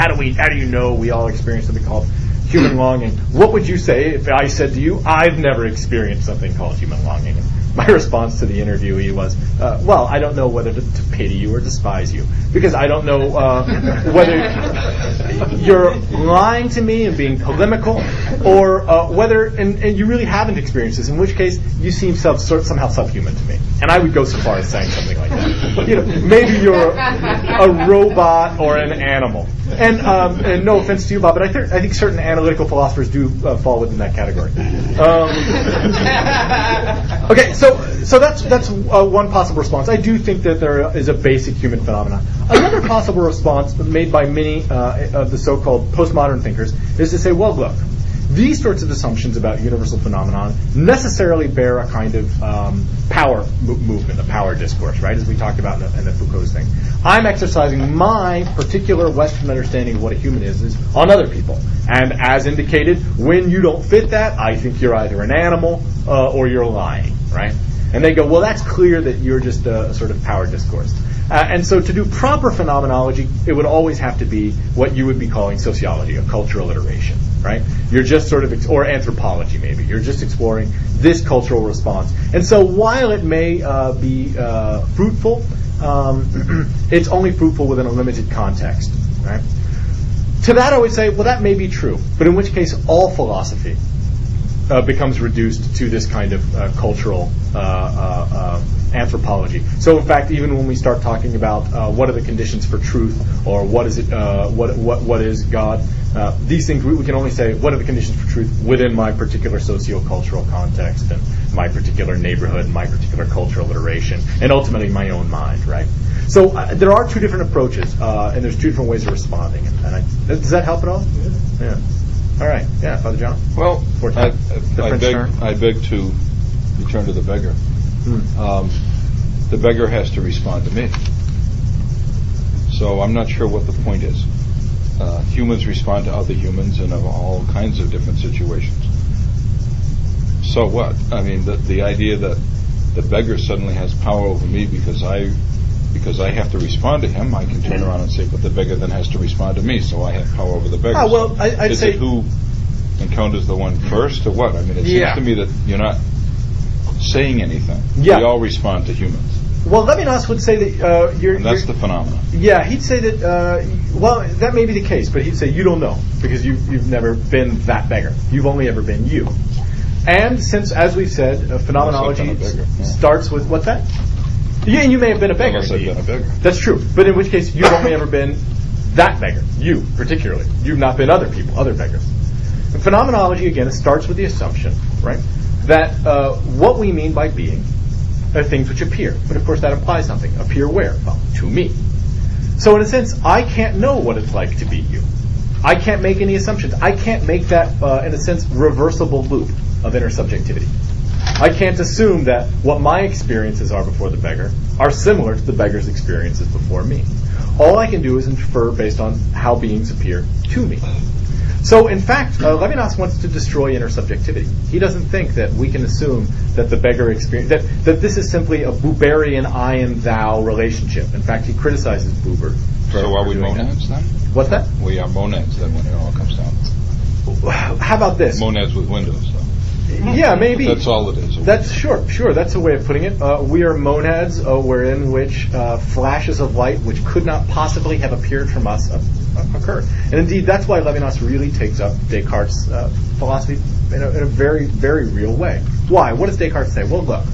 How do we? How do you know we all experience something called human longing. What would you say if I said to you, I've never experienced something called human longing? My response to the interviewee was, uh, well, I don't know whether to, to, pity you or despise you because I don't know uh, whether you're lying to me and being polemical or uh, whether, and, and, you really haven't experienced this, in which case you seem self, sort somehow subhuman to me. And I would go so far as saying something like that. You know, maybe you're a robot or an animal. And, um, and no offense to you, Bob, but I, th- I think certain analytical philosophers do uh, fall within that category. Um, okay, so so that's that's uh, one possible response. I do think that there is a basic human phenomenon. Another possible response made by many uh, of the so-called postmodern thinkers is to say, well, look, these sorts of assumptions about universal phenomenon necessarily bear a kind of um, power mo- movement, a power discourse, right? As we talked about in the, in the, Foucault's thing. I'm exercising my particular Western understanding of what a human is, is on other people. And as indicated, when you don't fit that, I think you're either an animal uh, or you're lying, right? And they go, well, that's clear that you're just a, sort of power discourse. Uh, and so to do proper phenomenology, it would always have to be what you would be calling sociology, a cultural iteration, right? You're just sort of, ex- or anthropology maybe. You're just exploring this cultural response. And so while it may uh, be uh, fruitful, um, it's only fruitful within a limited context, right? To that I would say, well, that may be true, but in which case all philosophy uh, becomes reduced to this kind of uh, cultural uh, uh, uh, anthropology. So, in fact, even when we start talking about what are the conditions for truth, or what is it, what what what is God, these things we, we, can only say what are the conditions for truth within my particular socio-cultural context and my particular neighborhood, and my particular cultural iteration, and ultimately my own mind, right? So uh, there are two different approaches, uh, and there's two different ways of responding. And, and I, does that help at all? Yeah. yeah. All right. Yeah, Father John. Well, I, I, beg, I beg to return to the beggar. Hmm. Um, the beggar has to respond to me. So I'm not sure what the point is. Uh, humans respond to other humans in of all kinds of different situations. So what? I mean, the, the idea that the beggar suddenly has power over me because I because I have to respond to him, I can turn around and say, but the beggar then has to respond to me, so I have power over the beggar. Ah, well, I, would Is say it who encounters the one first, or what? I mean, it yeah. seems to me that you're not saying anything. Yeah. We all respond to humans. Well, Levinas would say that uh, you're. And that's you're, the phenomenon. Yeah, he'd say that. Uh, well, that may be the case, but he'd say you don't know because you, you've never been that beggar. You've only ever been you. And since, as we've said, uh, phenomenology yeah. starts with what's that? Yeah, and you may have been a beggar. Unless I've been a beggar. That's true. But in which case, you've only ever been that beggar. You, particularly. You've not been other people, other beggars. And phenomenology, again, it starts with the assumption, right, that uh, what we mean by being are things which appear. But of course, that implies something. Appear where? Well, to me. So in a sense, I can't know what it's like to be you. I can't make any assumptions. I can't make that, uh, in a sense, reversible loop of intersubjectivity. I can't assume that what my experiences are before the beggar are similar to the beggar's experiences before me. All I can do is infer based on how beings appear to me. So, in fact, uh, Levinas wants to destroy intersubjectivity. He doesn't think that we can assume that the beggar experience that, that this is simply a Buberian I and thou relationship. In fact, he criticizes Buber. For, So are we doing that. monads then? What's that? We are monads then when it all comes down. How about this? Monads with windows, though. Yeah, maybe. That's all it is. That's sure, sure. That's a way of putting it. Uh, we are monads, uh, wherein which uh, flashes of light, which could not possibly have appeared from us, uh, occur. And indeed, that's why Levinas really takes up Descartes' uh, philosophy in a, in a very, very real way. Why? What does Descartes say? Well, look.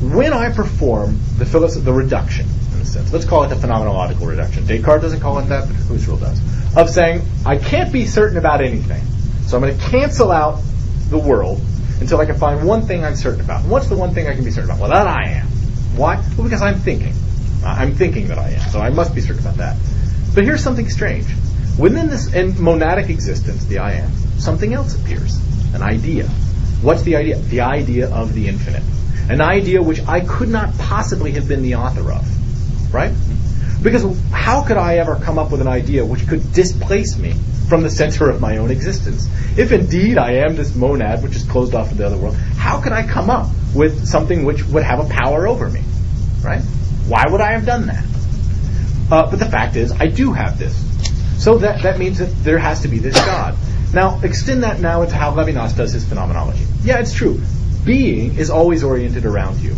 When I perform the philos- the reduction, in a sense, let's call it the phenomenological reduction. Descartes doesn't call it that, but Husserl does. Of saying I can't be certain about anything, so I'm going to cancel out the world until I can find one thing I'm certain about. And what's the one thing I can be certain about? Well, that I am. Why? Well, because I'm thinking. I'm thinking that I am, so I must be certain about that. But here's something strange. Within this monadic existence, the I am, something else appears. An idea. What's the idea? The idea of the infinite. An idea which I could not possibly have been the author of. Right? Because how could I ever come up with an idea which could displace me from the center of my own existence? If indeed I am this monad which is closed off to the other world, how could I come up with something which would have a power over me? Right? Why would I have done that? Uh, but the fact is, I do have this. So that, that means that there has to be this God. Now, extend that now into how Levinas does his phenomenology. Yeah, it's true. Being is always oriented around you.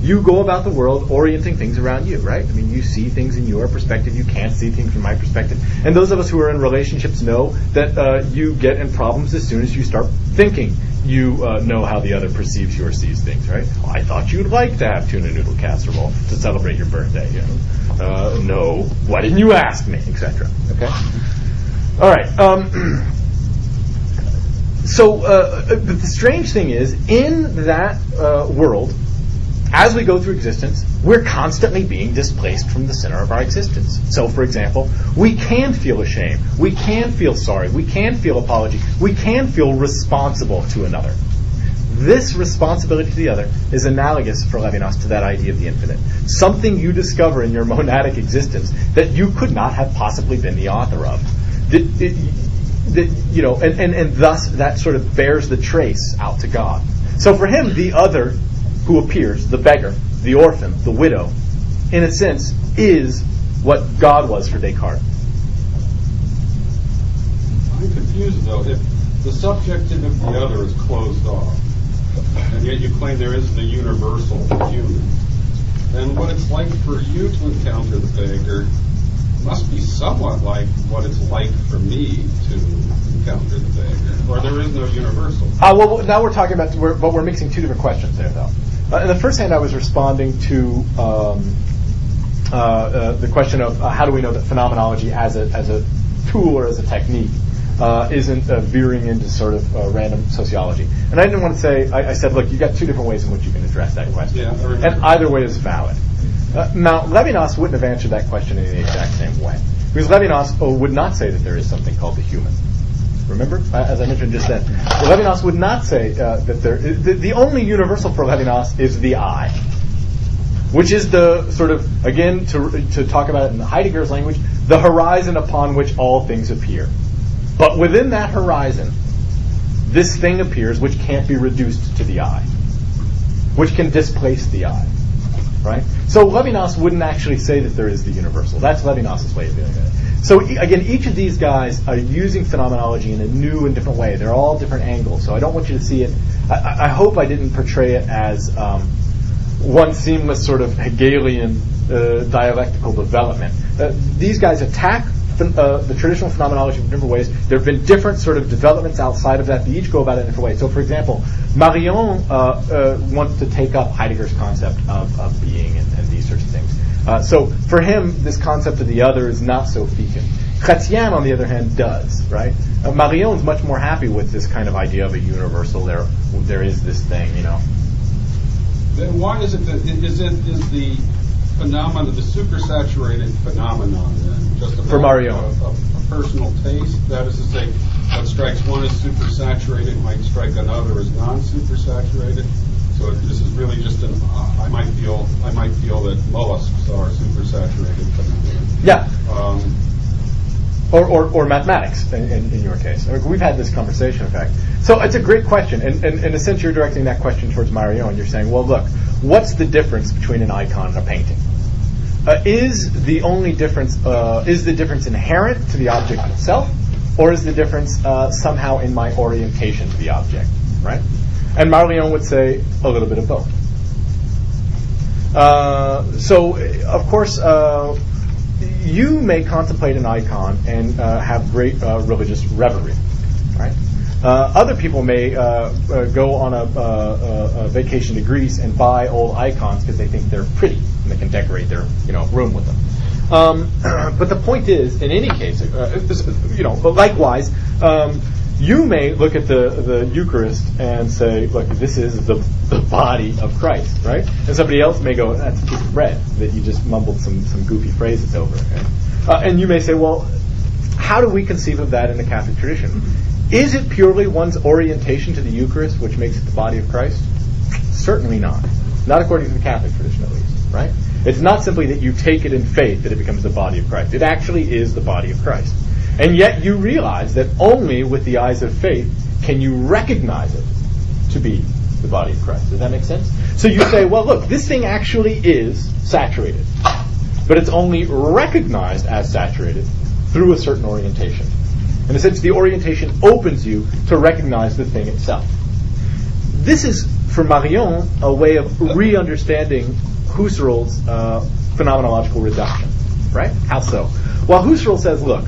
You go about the world orienting things around you, right? I mean, you see things in your perspective. You can't see things from my perspective. And those of us who are in relationships know that uh, you get in problems as soon as you start thinking you uh, know how the other perceives you or sees things, right? Well, I thought you'd like to have tuna noodle casserole to celebrate your birthday. You know? uh, no, why didn't you ask me, etc. Okay. All right. Um, so uh, but the strange thing is, in that uh, world, as we go through existence, we're constantly being displaced from the center of our existence. So, for example, we can feel ashamed, we can feel sorry, we can feel apology, we can feel responsible to another. This responsibility to the other is analogous for Levinas to that idea of the infinite. Something you discover in your monadic existence that you could not have possibly been the author of. That, it, you know, and, and, and thus that sort of bears the trace out to God. So for him, the other who appears, the beggar, the orphan, the widow, in a sense, is what God was for Descartes. I'm confused though. If the subjectivity of the other is closed off, and yet you claim there isn't a universal human, then what it's like for you to encounter the beggar must be somewhat like what it's like for me to encounter the beggar, or there is no universal. Uh, well, now we're talking about, we're, but we're mixing two different questions there, though. Uh, in the first hand, I was responding to um, uh, uh, the question of uh, how do we know that phenomenology as a, as a tool or as a technique uh, isn't uh, veering into sort of uh, random sociology. And I didn't want to say, I, I said, look, you've got two different ways in which you can address that question. Yeah, and either way is valid. Uh, now, Levinas wouldn't have answered that question in the exact same way. Because Levinas oh, would not say that there is something called the human. Remember, uh, as I mentioned just then, Levinas would not say uh, that there. The, the only universal for Levinas is the I, which is the sort of again to to talk about it in Heidegger's language, the horizon upon which all things appear. But within that horizon, this thing appears which can't be reduced to the I, which can displace the I. Right? So Levinas wouldn't actually say that there is the universal. That's Levinas's way of doing it. So e- again, each of these guys are using phenomenology in a new and different way. They're all different angles. So I don't want you to see it. I, I- hope I didn't portray it as um, one seamless sort of Hegelian uh, dialectical development. Uh, these guys attack uh, the traditional phenomenology in different ways. There have been different sort of developments outside of that. They each go about it in different ways. So, for example, Marion uh, uh, wants to take up Heidegger's concept of, of being and, and these sorts of things. Uh, so, for him, this concept of the other is not so fecund. Chrétien, on the other hand, does, right? Uh, Marion's much more happy with this kind of idea of a universal. There, there is this thing, you know. Then why is it that is it is the phenomenon, the supersaturated phenomenon, then just a For Marion. of, of a personal taste? That is to say, what strikes one as supersaturated might strike another as non-supersaturated. So this is really just an, uh, I might feel, I might feel that mollusks are supersaturated. Yeah. Um, or, or, or mathematics in, in, in, your case. I mean, we've had this conversation, in fact. So it's a great question, and, and, in a sense, you're directing that question towards Marion, and You're saying, well, look, what's the difference between an icon and a painting? Uh, is the only difference uh, is the difference inherent to the object itself, or is the difference uh, somehow in my orientation to the object? Right? And Marion would say a little bit of both. Uh, so, of course uh, you may contemplate an icon and uh, have great uh, religious reverie, right? Uh, other people may go on a, a, vacation to Greece and buy old icons because they think they're pretty and they can decorate their you know room with them. Um, but the point is, in any case, you know, likewise, um, you may look at the, the Eucharist and say, look, this is the, the body of Christ, right? And somebody else may go, that's a piece of bread that you just mumbled some, some goofy phrases over. Okay? Uh, and you may say, well, how do we conceive of that in the Catholic tradition? Is it purely one's orientation to the Eucharist which makes it the body of Christ? Certainly not. Not according to the Catholic tradition, at least, right? It's not simply that you take it in faith that it becomes the body of Christ. It actually is the body of Christ. And yet you realize that only with the eyes of faith can you recognize it to be the body of Christ. Does that make sense? So you say, well, look, this thing actually is saturated, but it's only recognized as saturated through a certain orientation. In a sense, the orientation opens you to recognize the thing itself. This is, for Marion, a way of uh, re-understanding Husserl's uh, phenomenological reduction. Right? How so? Well, Husserl says, look,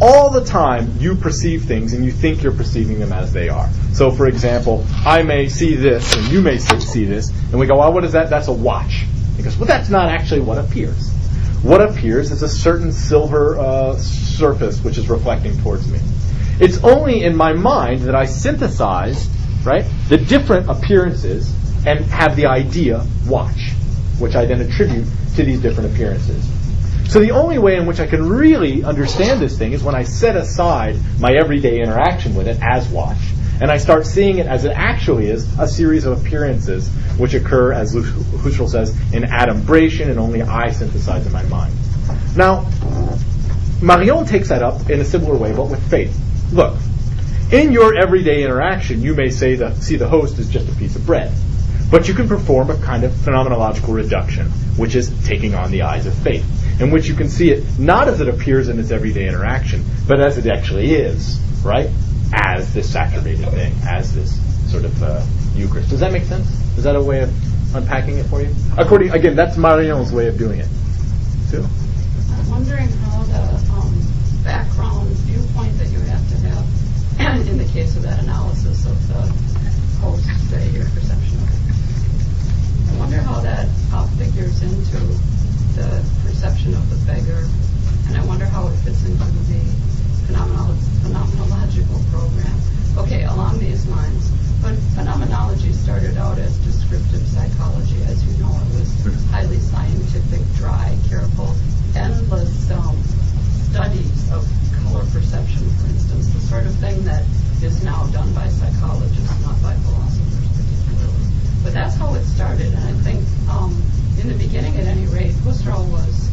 all the time you perceive things and you think you're perceiving them as they are. So, for example, I may see this and you may see this, and we go, well, what is that? That's a watch. He goes, well, that's not actually what appears. What appears is a certain silver uh, surface which is reflecting towards me. It's only in my mind that I synthesize, right, the different appearances and have the idea watch, which I then attribute to these different appearances. So the only way in which I can really understand this thing is when I set aside my everyday interaction with it as watch, and I start seeing it as it actually is, a series of appearances which occur, as Husserl says, in adumbration, and only I synthesize in my mind. Now, Marion takes that up in a similar way, but with faith. Look, in your everyday interaction, you may say that see the host is just a piece of bread. But you can perform a kind of phenomenological reduction, which is taking on the eyes of faith in which you can see it not as it appears in its everyday interaction, but as it actually is, right? As this saturated thing, as this sort of uh, Eucharist. Does that make sense? Is that a way of unpacking it for you? According, again, that's Marion's way of doing it. Sue? I'm wondering how the um, background viewpoint that you have to have in the case of that analysis of the host, say, your perception of it. I wonder how that uh, figures into the perception of the beggar, and I wonder how it fits into the phenomenological program. Okay, along these lines, but phenomenology started out as descriptive psychology. As you know, it was highly scientific, dry, careful, endless um, studies of color perception, for instance, the sort of thing that is now done by psychologists, not by philosophers. But that's how it started, and I think um, in the beginning, at any rate, Husserl was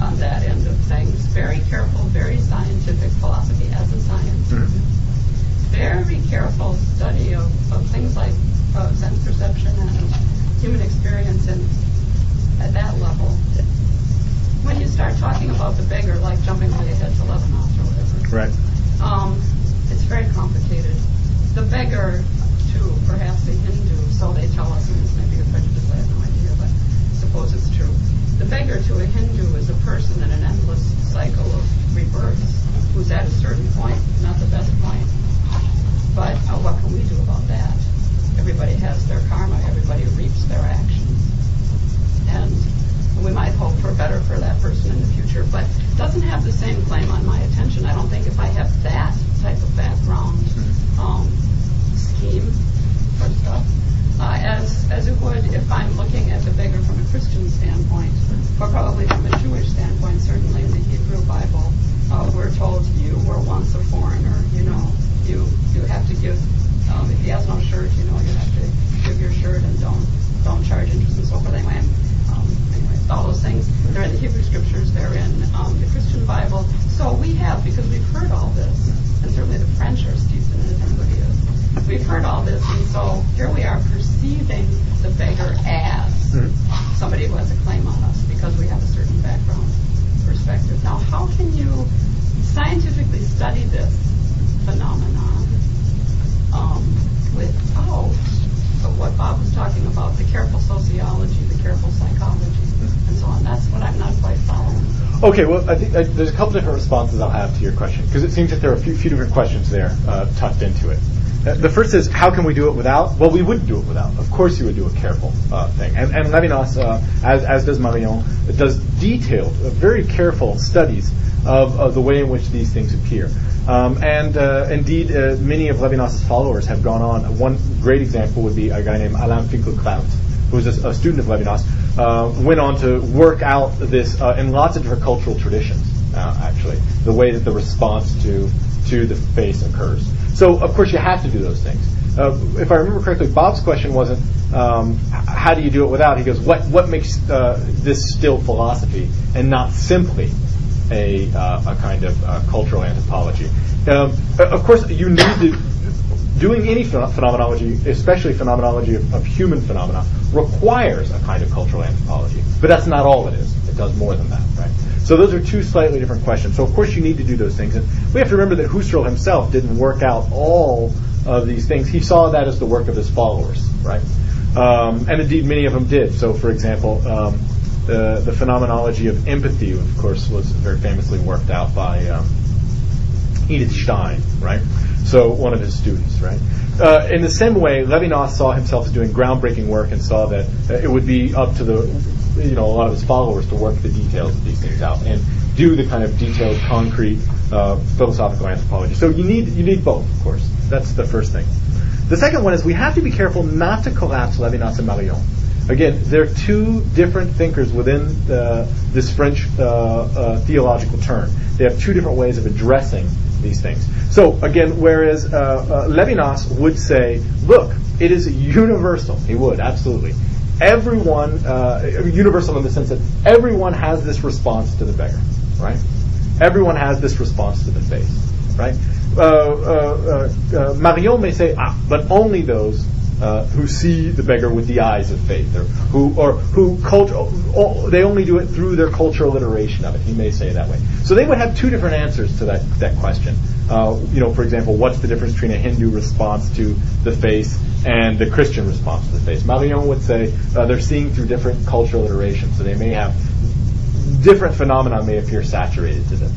on that end of things. Very careful, very scientific philosophy as a science. Mm-hmm. Very careful study of, of things like uh, sense perception and human experience and at that level. When you start talking about the beggar, like jumping way ahead to Levinas or whatever, right? Um, it's very complicated. The beggar, too, perhaps a Hindu, so they tell us, and this may be a prejudice, I have no idea, but suppose it's true. The beggar to a Hindu is a person in an endless cycle of rebirth who's at a certain point, not the best point. But uh, what can we do about that? Everybody has their karma, everybody reaps their actions. And we might hope for better for that person in the future, but doesn't have the same claim on my attention. I don't think if I have that type of background um, scheme for stuff uh, as, as it would if I'm looking at the beggar from a Christian standpoint, or probably from a Jewish standpoint, certainly in the Hebrew Bible, uh, we're told you were once a foreigner, you know, you, you have to give, um, if he has no shirt, you know, you have to give your shirt and don't, don't charge interest and so forth. Anyway, um, anyway all those things, they're in the Hebrew scriptures, they're in um, the Christian Bible. So we have, because we've heard all this, and certainly the French are steeped in it, everybody so here we are perceiving the beggar as Mhm. somebody who has a claim on us because we have a certain background perspective. Now, how can you scientifically study this phenomenon um, without what Bob was talking about, the careful sociology, the careful psychology, and so on? That's what I'm not quite following. Okay, well, I think uh, there's a couple different responses I'll have to your question because it seems that there are a few, few different questions there uh, tucked into it. Uh, the first is, how can we do it without? Well, we wouldn't do it without. Of course, you would do a careful uh, thing. And, and Levinas, uh, as, as does Marion, does detailed, uh, very careful studies of, of the way in which these things appear. Um, and uh, indeed, uh, many of Levinas's followers have gone on. One great example would be a guy named Alain Finkielkraut, who was a, a student of Levinas, went on to work out this in lots of different cultural traditions, actually, the way that the response to, to the face occurs. So, of course, you have to do those things. Uh, if I remember correctly, Bob's question wasn't um, how do you do it without. He goes, what what makes uh, this still philosophy and not simply a uh, a kind of uh, cultural anthropology? Um, of course, you need to doing any phen- phenomenology, especially phenomenology of, of human phenomena, requires a kind of cultural anthropology. But that's not all it is. It does more than that, right? So those are two slightly different questions. So of course you need to do those things, and we have to remember that Husserl himself didn't work out all of these things. He saw that as the work of his followers, right? Um, and indeed, many of them did. So, for example, um, the, the phenomenology of empathy, of course, was very famously worked out by um, Edith Stein, right? So one of his students, right? Uh, in the same way, Levinas saw himself as doing groundbreaking work and saw that it would be up to the, you know, a lot of his followers to work the details of these things out and do the kind of detailed, concrete uh, philosophical anthropology. So you need you need both, of course. That's the first thing. The second one is we have to be careful not to collapse Levinas and Marion. Again, they're two different thinkers within uh, this French uh, uh, theological turn. They have two different ways of addressing these things. So again, whereas uh, uh, Levinas would say, look, it is universal. He would absolutely. Everyone, uh, universal in the sense that everyone has this response to the beggar, right? Everyone has this response to the face, right? Uh, uh, Marion may say, ah, but only those uh, who see the beggar with the eyes of faith, or who, or who culture, oh, they only do it through their cultural iteration of it. He may say it that way. So they would have two different answers to that that question. Uh, you know, for example, what's the difference between a Hindu response to the face and the Christian response to the face? Marion would say uh, they're seeing through different cultural iterations, so they may have different phenomena may appear saturated to them.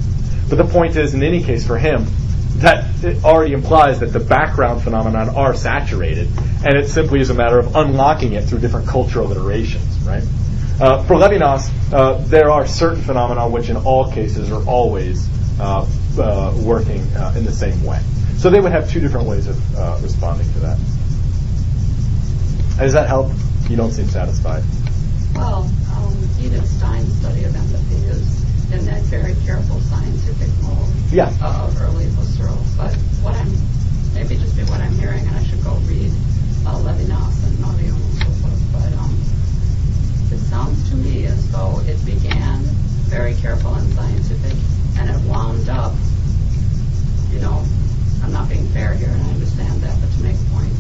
But the point is, in any case, for him, that already implies that the background phenomenon are saturated, and it simply is a matter of unlocking it through different cultural iterations, right? Uh, for Levinas, uh, there are certain phenomena which, in all cases, are always uh, uh, working uh, in the same way. So they would have two different ways of uh, responding to that. Does that help? You don't seem satisfied. Well, um, Edith Stein's study of empathy is in that very careful scientific mode Yeah. of early Husserl. But what I'm, maybe just be what I'm hearing, and I should go read uh, Levinas and Marion and so forth. But um, it sounds to me as though it began very careful and scientific, and it wound up, you know, I'm not being fair here, and I understand that, but to make a point,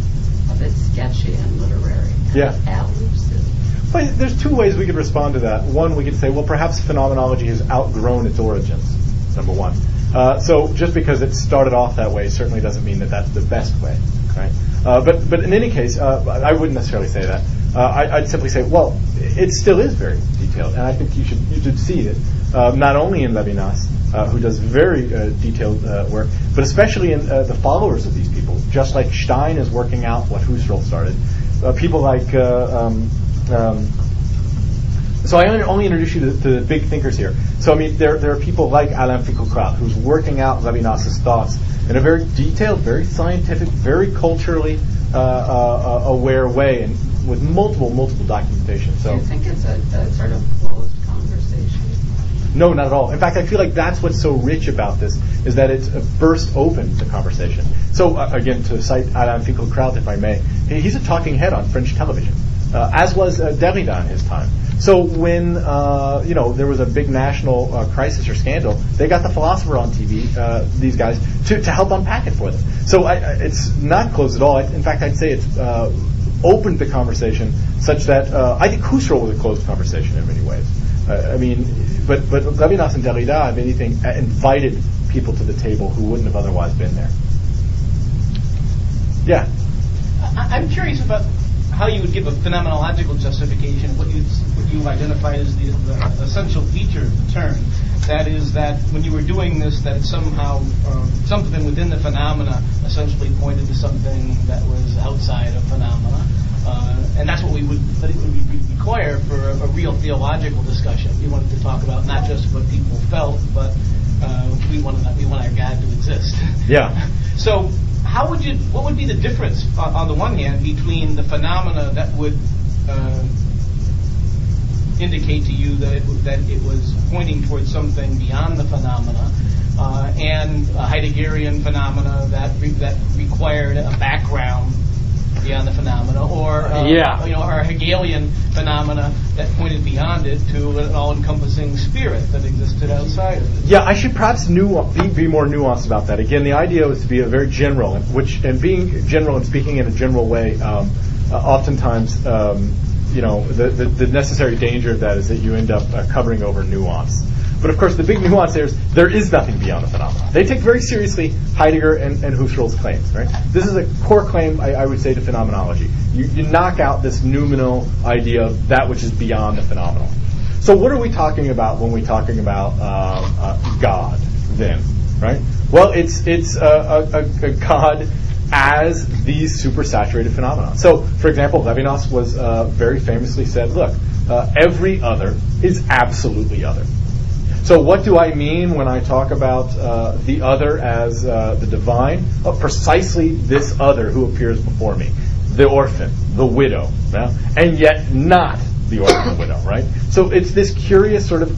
a bit sketchy and literary. and Yeah. Elusive. There's two ways we could respond to that. One, we could say, well, perhaps phenomenology has outgrown its origins. Number one. Uh, so just because it started off that way certainly doesn't mean that that's the best way, right? Uh, but but in any case, uh, I wouldn't necessarily say that. Uh, I, I'd simply say, well, it still is very detailed, and I think you should you should see it uh, not only in Levinas, uh, who does very detailed work, but especially in the followers of these people. Just like Stein is working out what Husserl started, people like. Um, um, so I only- only introduce you to, to the big thinkers here. So I mean, there, there are people like Alain Finkielkraut, who's working out Levinas's thoughts in a very detailed, very scientific, very culturally uh, uh, aware way, and with multiple, multiple documentation. Do So you think it's a, a sort of closed conversation? no, not at all. In fact, I feel like that's what's so rich about this is that it's burst open the conversation. So uh, again, to cite Alain Finkielkraut, if I may, he's a talking head on French television, as was uh, Derrida in his time. So when uh, you know there was a big national uh, crisis or scandal, they got the philosopher on TV, uh, these guys, to, to help unpack it for them. So I, I, it's not closed at all. I, in fact, I'd say it's uh, opened the conversation such that uh, I think Husserl was a closed conversation in many ways. Uh, I mean, but but Levinas and Derrida, if anything, invited people to the table who wouldn't have otherwise been there. Yeah. I'm curious about how you would give a phenomenological justification, what you what you identify as the, the essential feature of the term. That is that when you were doing this, that somehow um, something within the phenomena essentially pointed to something that was outside of phenomena, uh, and that's what we would that it would be require for a, a real theological discussion. We wanted to talk about not just what people felt, but uh, we want we want our God to exist. Yeah. So, how would you? What would be the difference on, on the one hand between the phenomena that would uh, indicate to you that it, that it was pointing towards something beyond the phenomena, uh, and a Heideggerian phenomena that re- that required a background beyond the phenomena, or uh, Yeah. you know, our Hegelian phenomena that pointed beyond it to an all-encompassing spirit that existed outside of it. Yeah, I should perhaps nu- be, be more nuanced about that. Again, the idea was to be a very general, which and being general and speaking in a general way, um, uh, oftentimes, um, you know, the, the, the necessary danger of that is that you end up uh, covering over nuance. But of course, the big nuance there is there is nothing beyond the phenomena. They take very seriously Heidegger and, and Husserl's claims. Right? This is a core claim, I, I would say, to phenomenology. You, you knock out this noumenal idea of that which is beyond the phenomenal. So what are we talking about when we're talking about um, uh, God then, right? Well, it's it's a, a, a God as these supersaturated phenomena. So, for example, Levinas was uh, very famously said, "Look, uh, every other is absolutely other." So, what do I mean when I talk about uh, the other as uh, the divine? Uh, precisely this other who appears before me, the orphan, the widow, yeah? and yet not the orphan widow, right? So, it's this curious sort of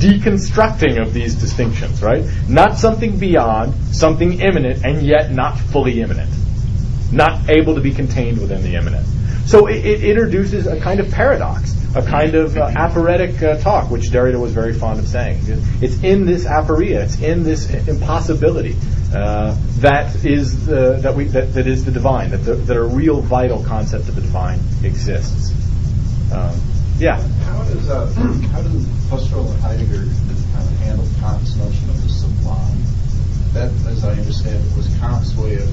deconstructing of these distinctions, right? Not something beyond, something immanent, and yet not fully immanent, not able to be contained within the immanent. So it, it introduces a kind of paradox, a kind of uh, aporetic uh, talk, which Derrida was very fond of saying. It's in this aporia, it's in this impossibility uh, that is the, that we that, that is the divine, that the, that a real vital concept of the divine exists. Um, yeah. How does uh, how do Husserl and Heidegger kind of handle Kant's notion of the sublime? That, as I understand it, was Kant's way of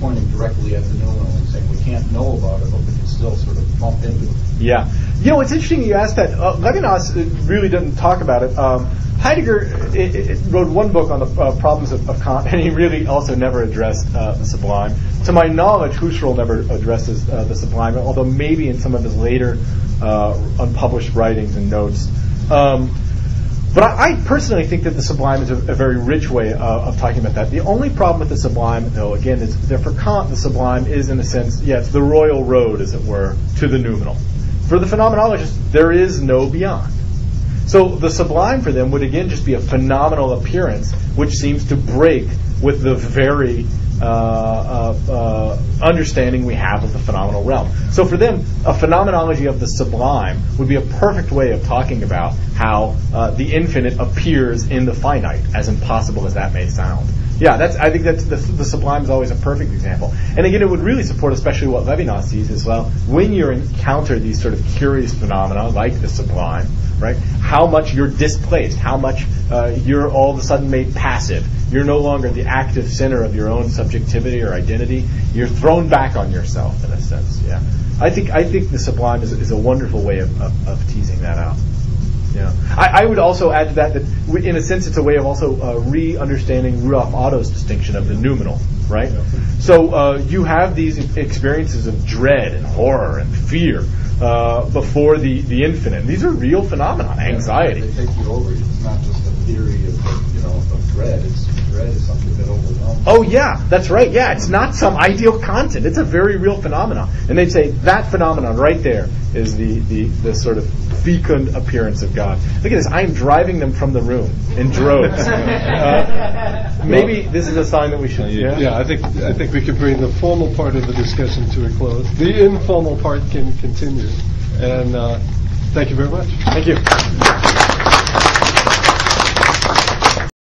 pointing directly at the noumenal and saying we can't know about it, but we can still sort of bump into it. Yeah. You know, it's interesting you asked that. Uh, Levinas uh, really didn't talk about it. Um, Heidegger it, it wrote one book on the uh, problems of, of, Kant, and he really also never addressed uh, the sublime. To my knowledge, Husserl never addresses uh, the sublime, although maybe in some of his later uh, unpublished writings and notes. Um, but I, I, personally think that the sublime is a, a very rich way uh, of talking about that. The only problem with the sublime, though, again, is that for Kant, the sublime is, in a sense, yeah, it's the royal road, as it were, to the noumenal. For the phenomenologist, there is no beyond. So the sublime for them would again just be a phenomenal appearance, which seems to break with the very uh, uh, uh, understanding we have of the phenomenal realm. So for them, a phenomenology of the sublime would be a perfect way of talking about how uh, the infinite appears in the finite, as impossible as that may sound. Yeah, that's. I think that the, the, sublime is always a perfect example. And again, it would really support, especially what Levinas sees as well. When you encounter these sort of curious phenomena like the sublime, right? How much you're displaced, how much uh, you're all of a sudden made passive. You're no longer the active center of your own subjectivity or identity. You're thrown back on yourself in a sense. Yeah, I think I think the sublime is, is a wonderful way of, of, of teasing that out. Yeah. I, I, would also add to that that, in a sense, it's a way of also uh, re-understanding Rudolf Otto's distinction of the noumenal, right? Yeah. So uh, you have these experiences of dread and horror and fear uh, before the, the infinite. And these are real phenomena, anxiety. Yeah, they take you over. It's not just a theory of, you know, of dread. It's dread is something that overwhelms. Oh yeah, that's right. Yeah, it's not some ideal content. It's a very real phenomenon. And they'd say that phenomenon right there is the, the, the sort of fecund appearance of God. Look at this. I'm driving them from the room in droves. uh, maybe this is a sign that we should. Yeah? yeah, I think I think we can bring the formal part of the discussion to a close. The informal part can continue, and uh, Thank you very much. Thank you.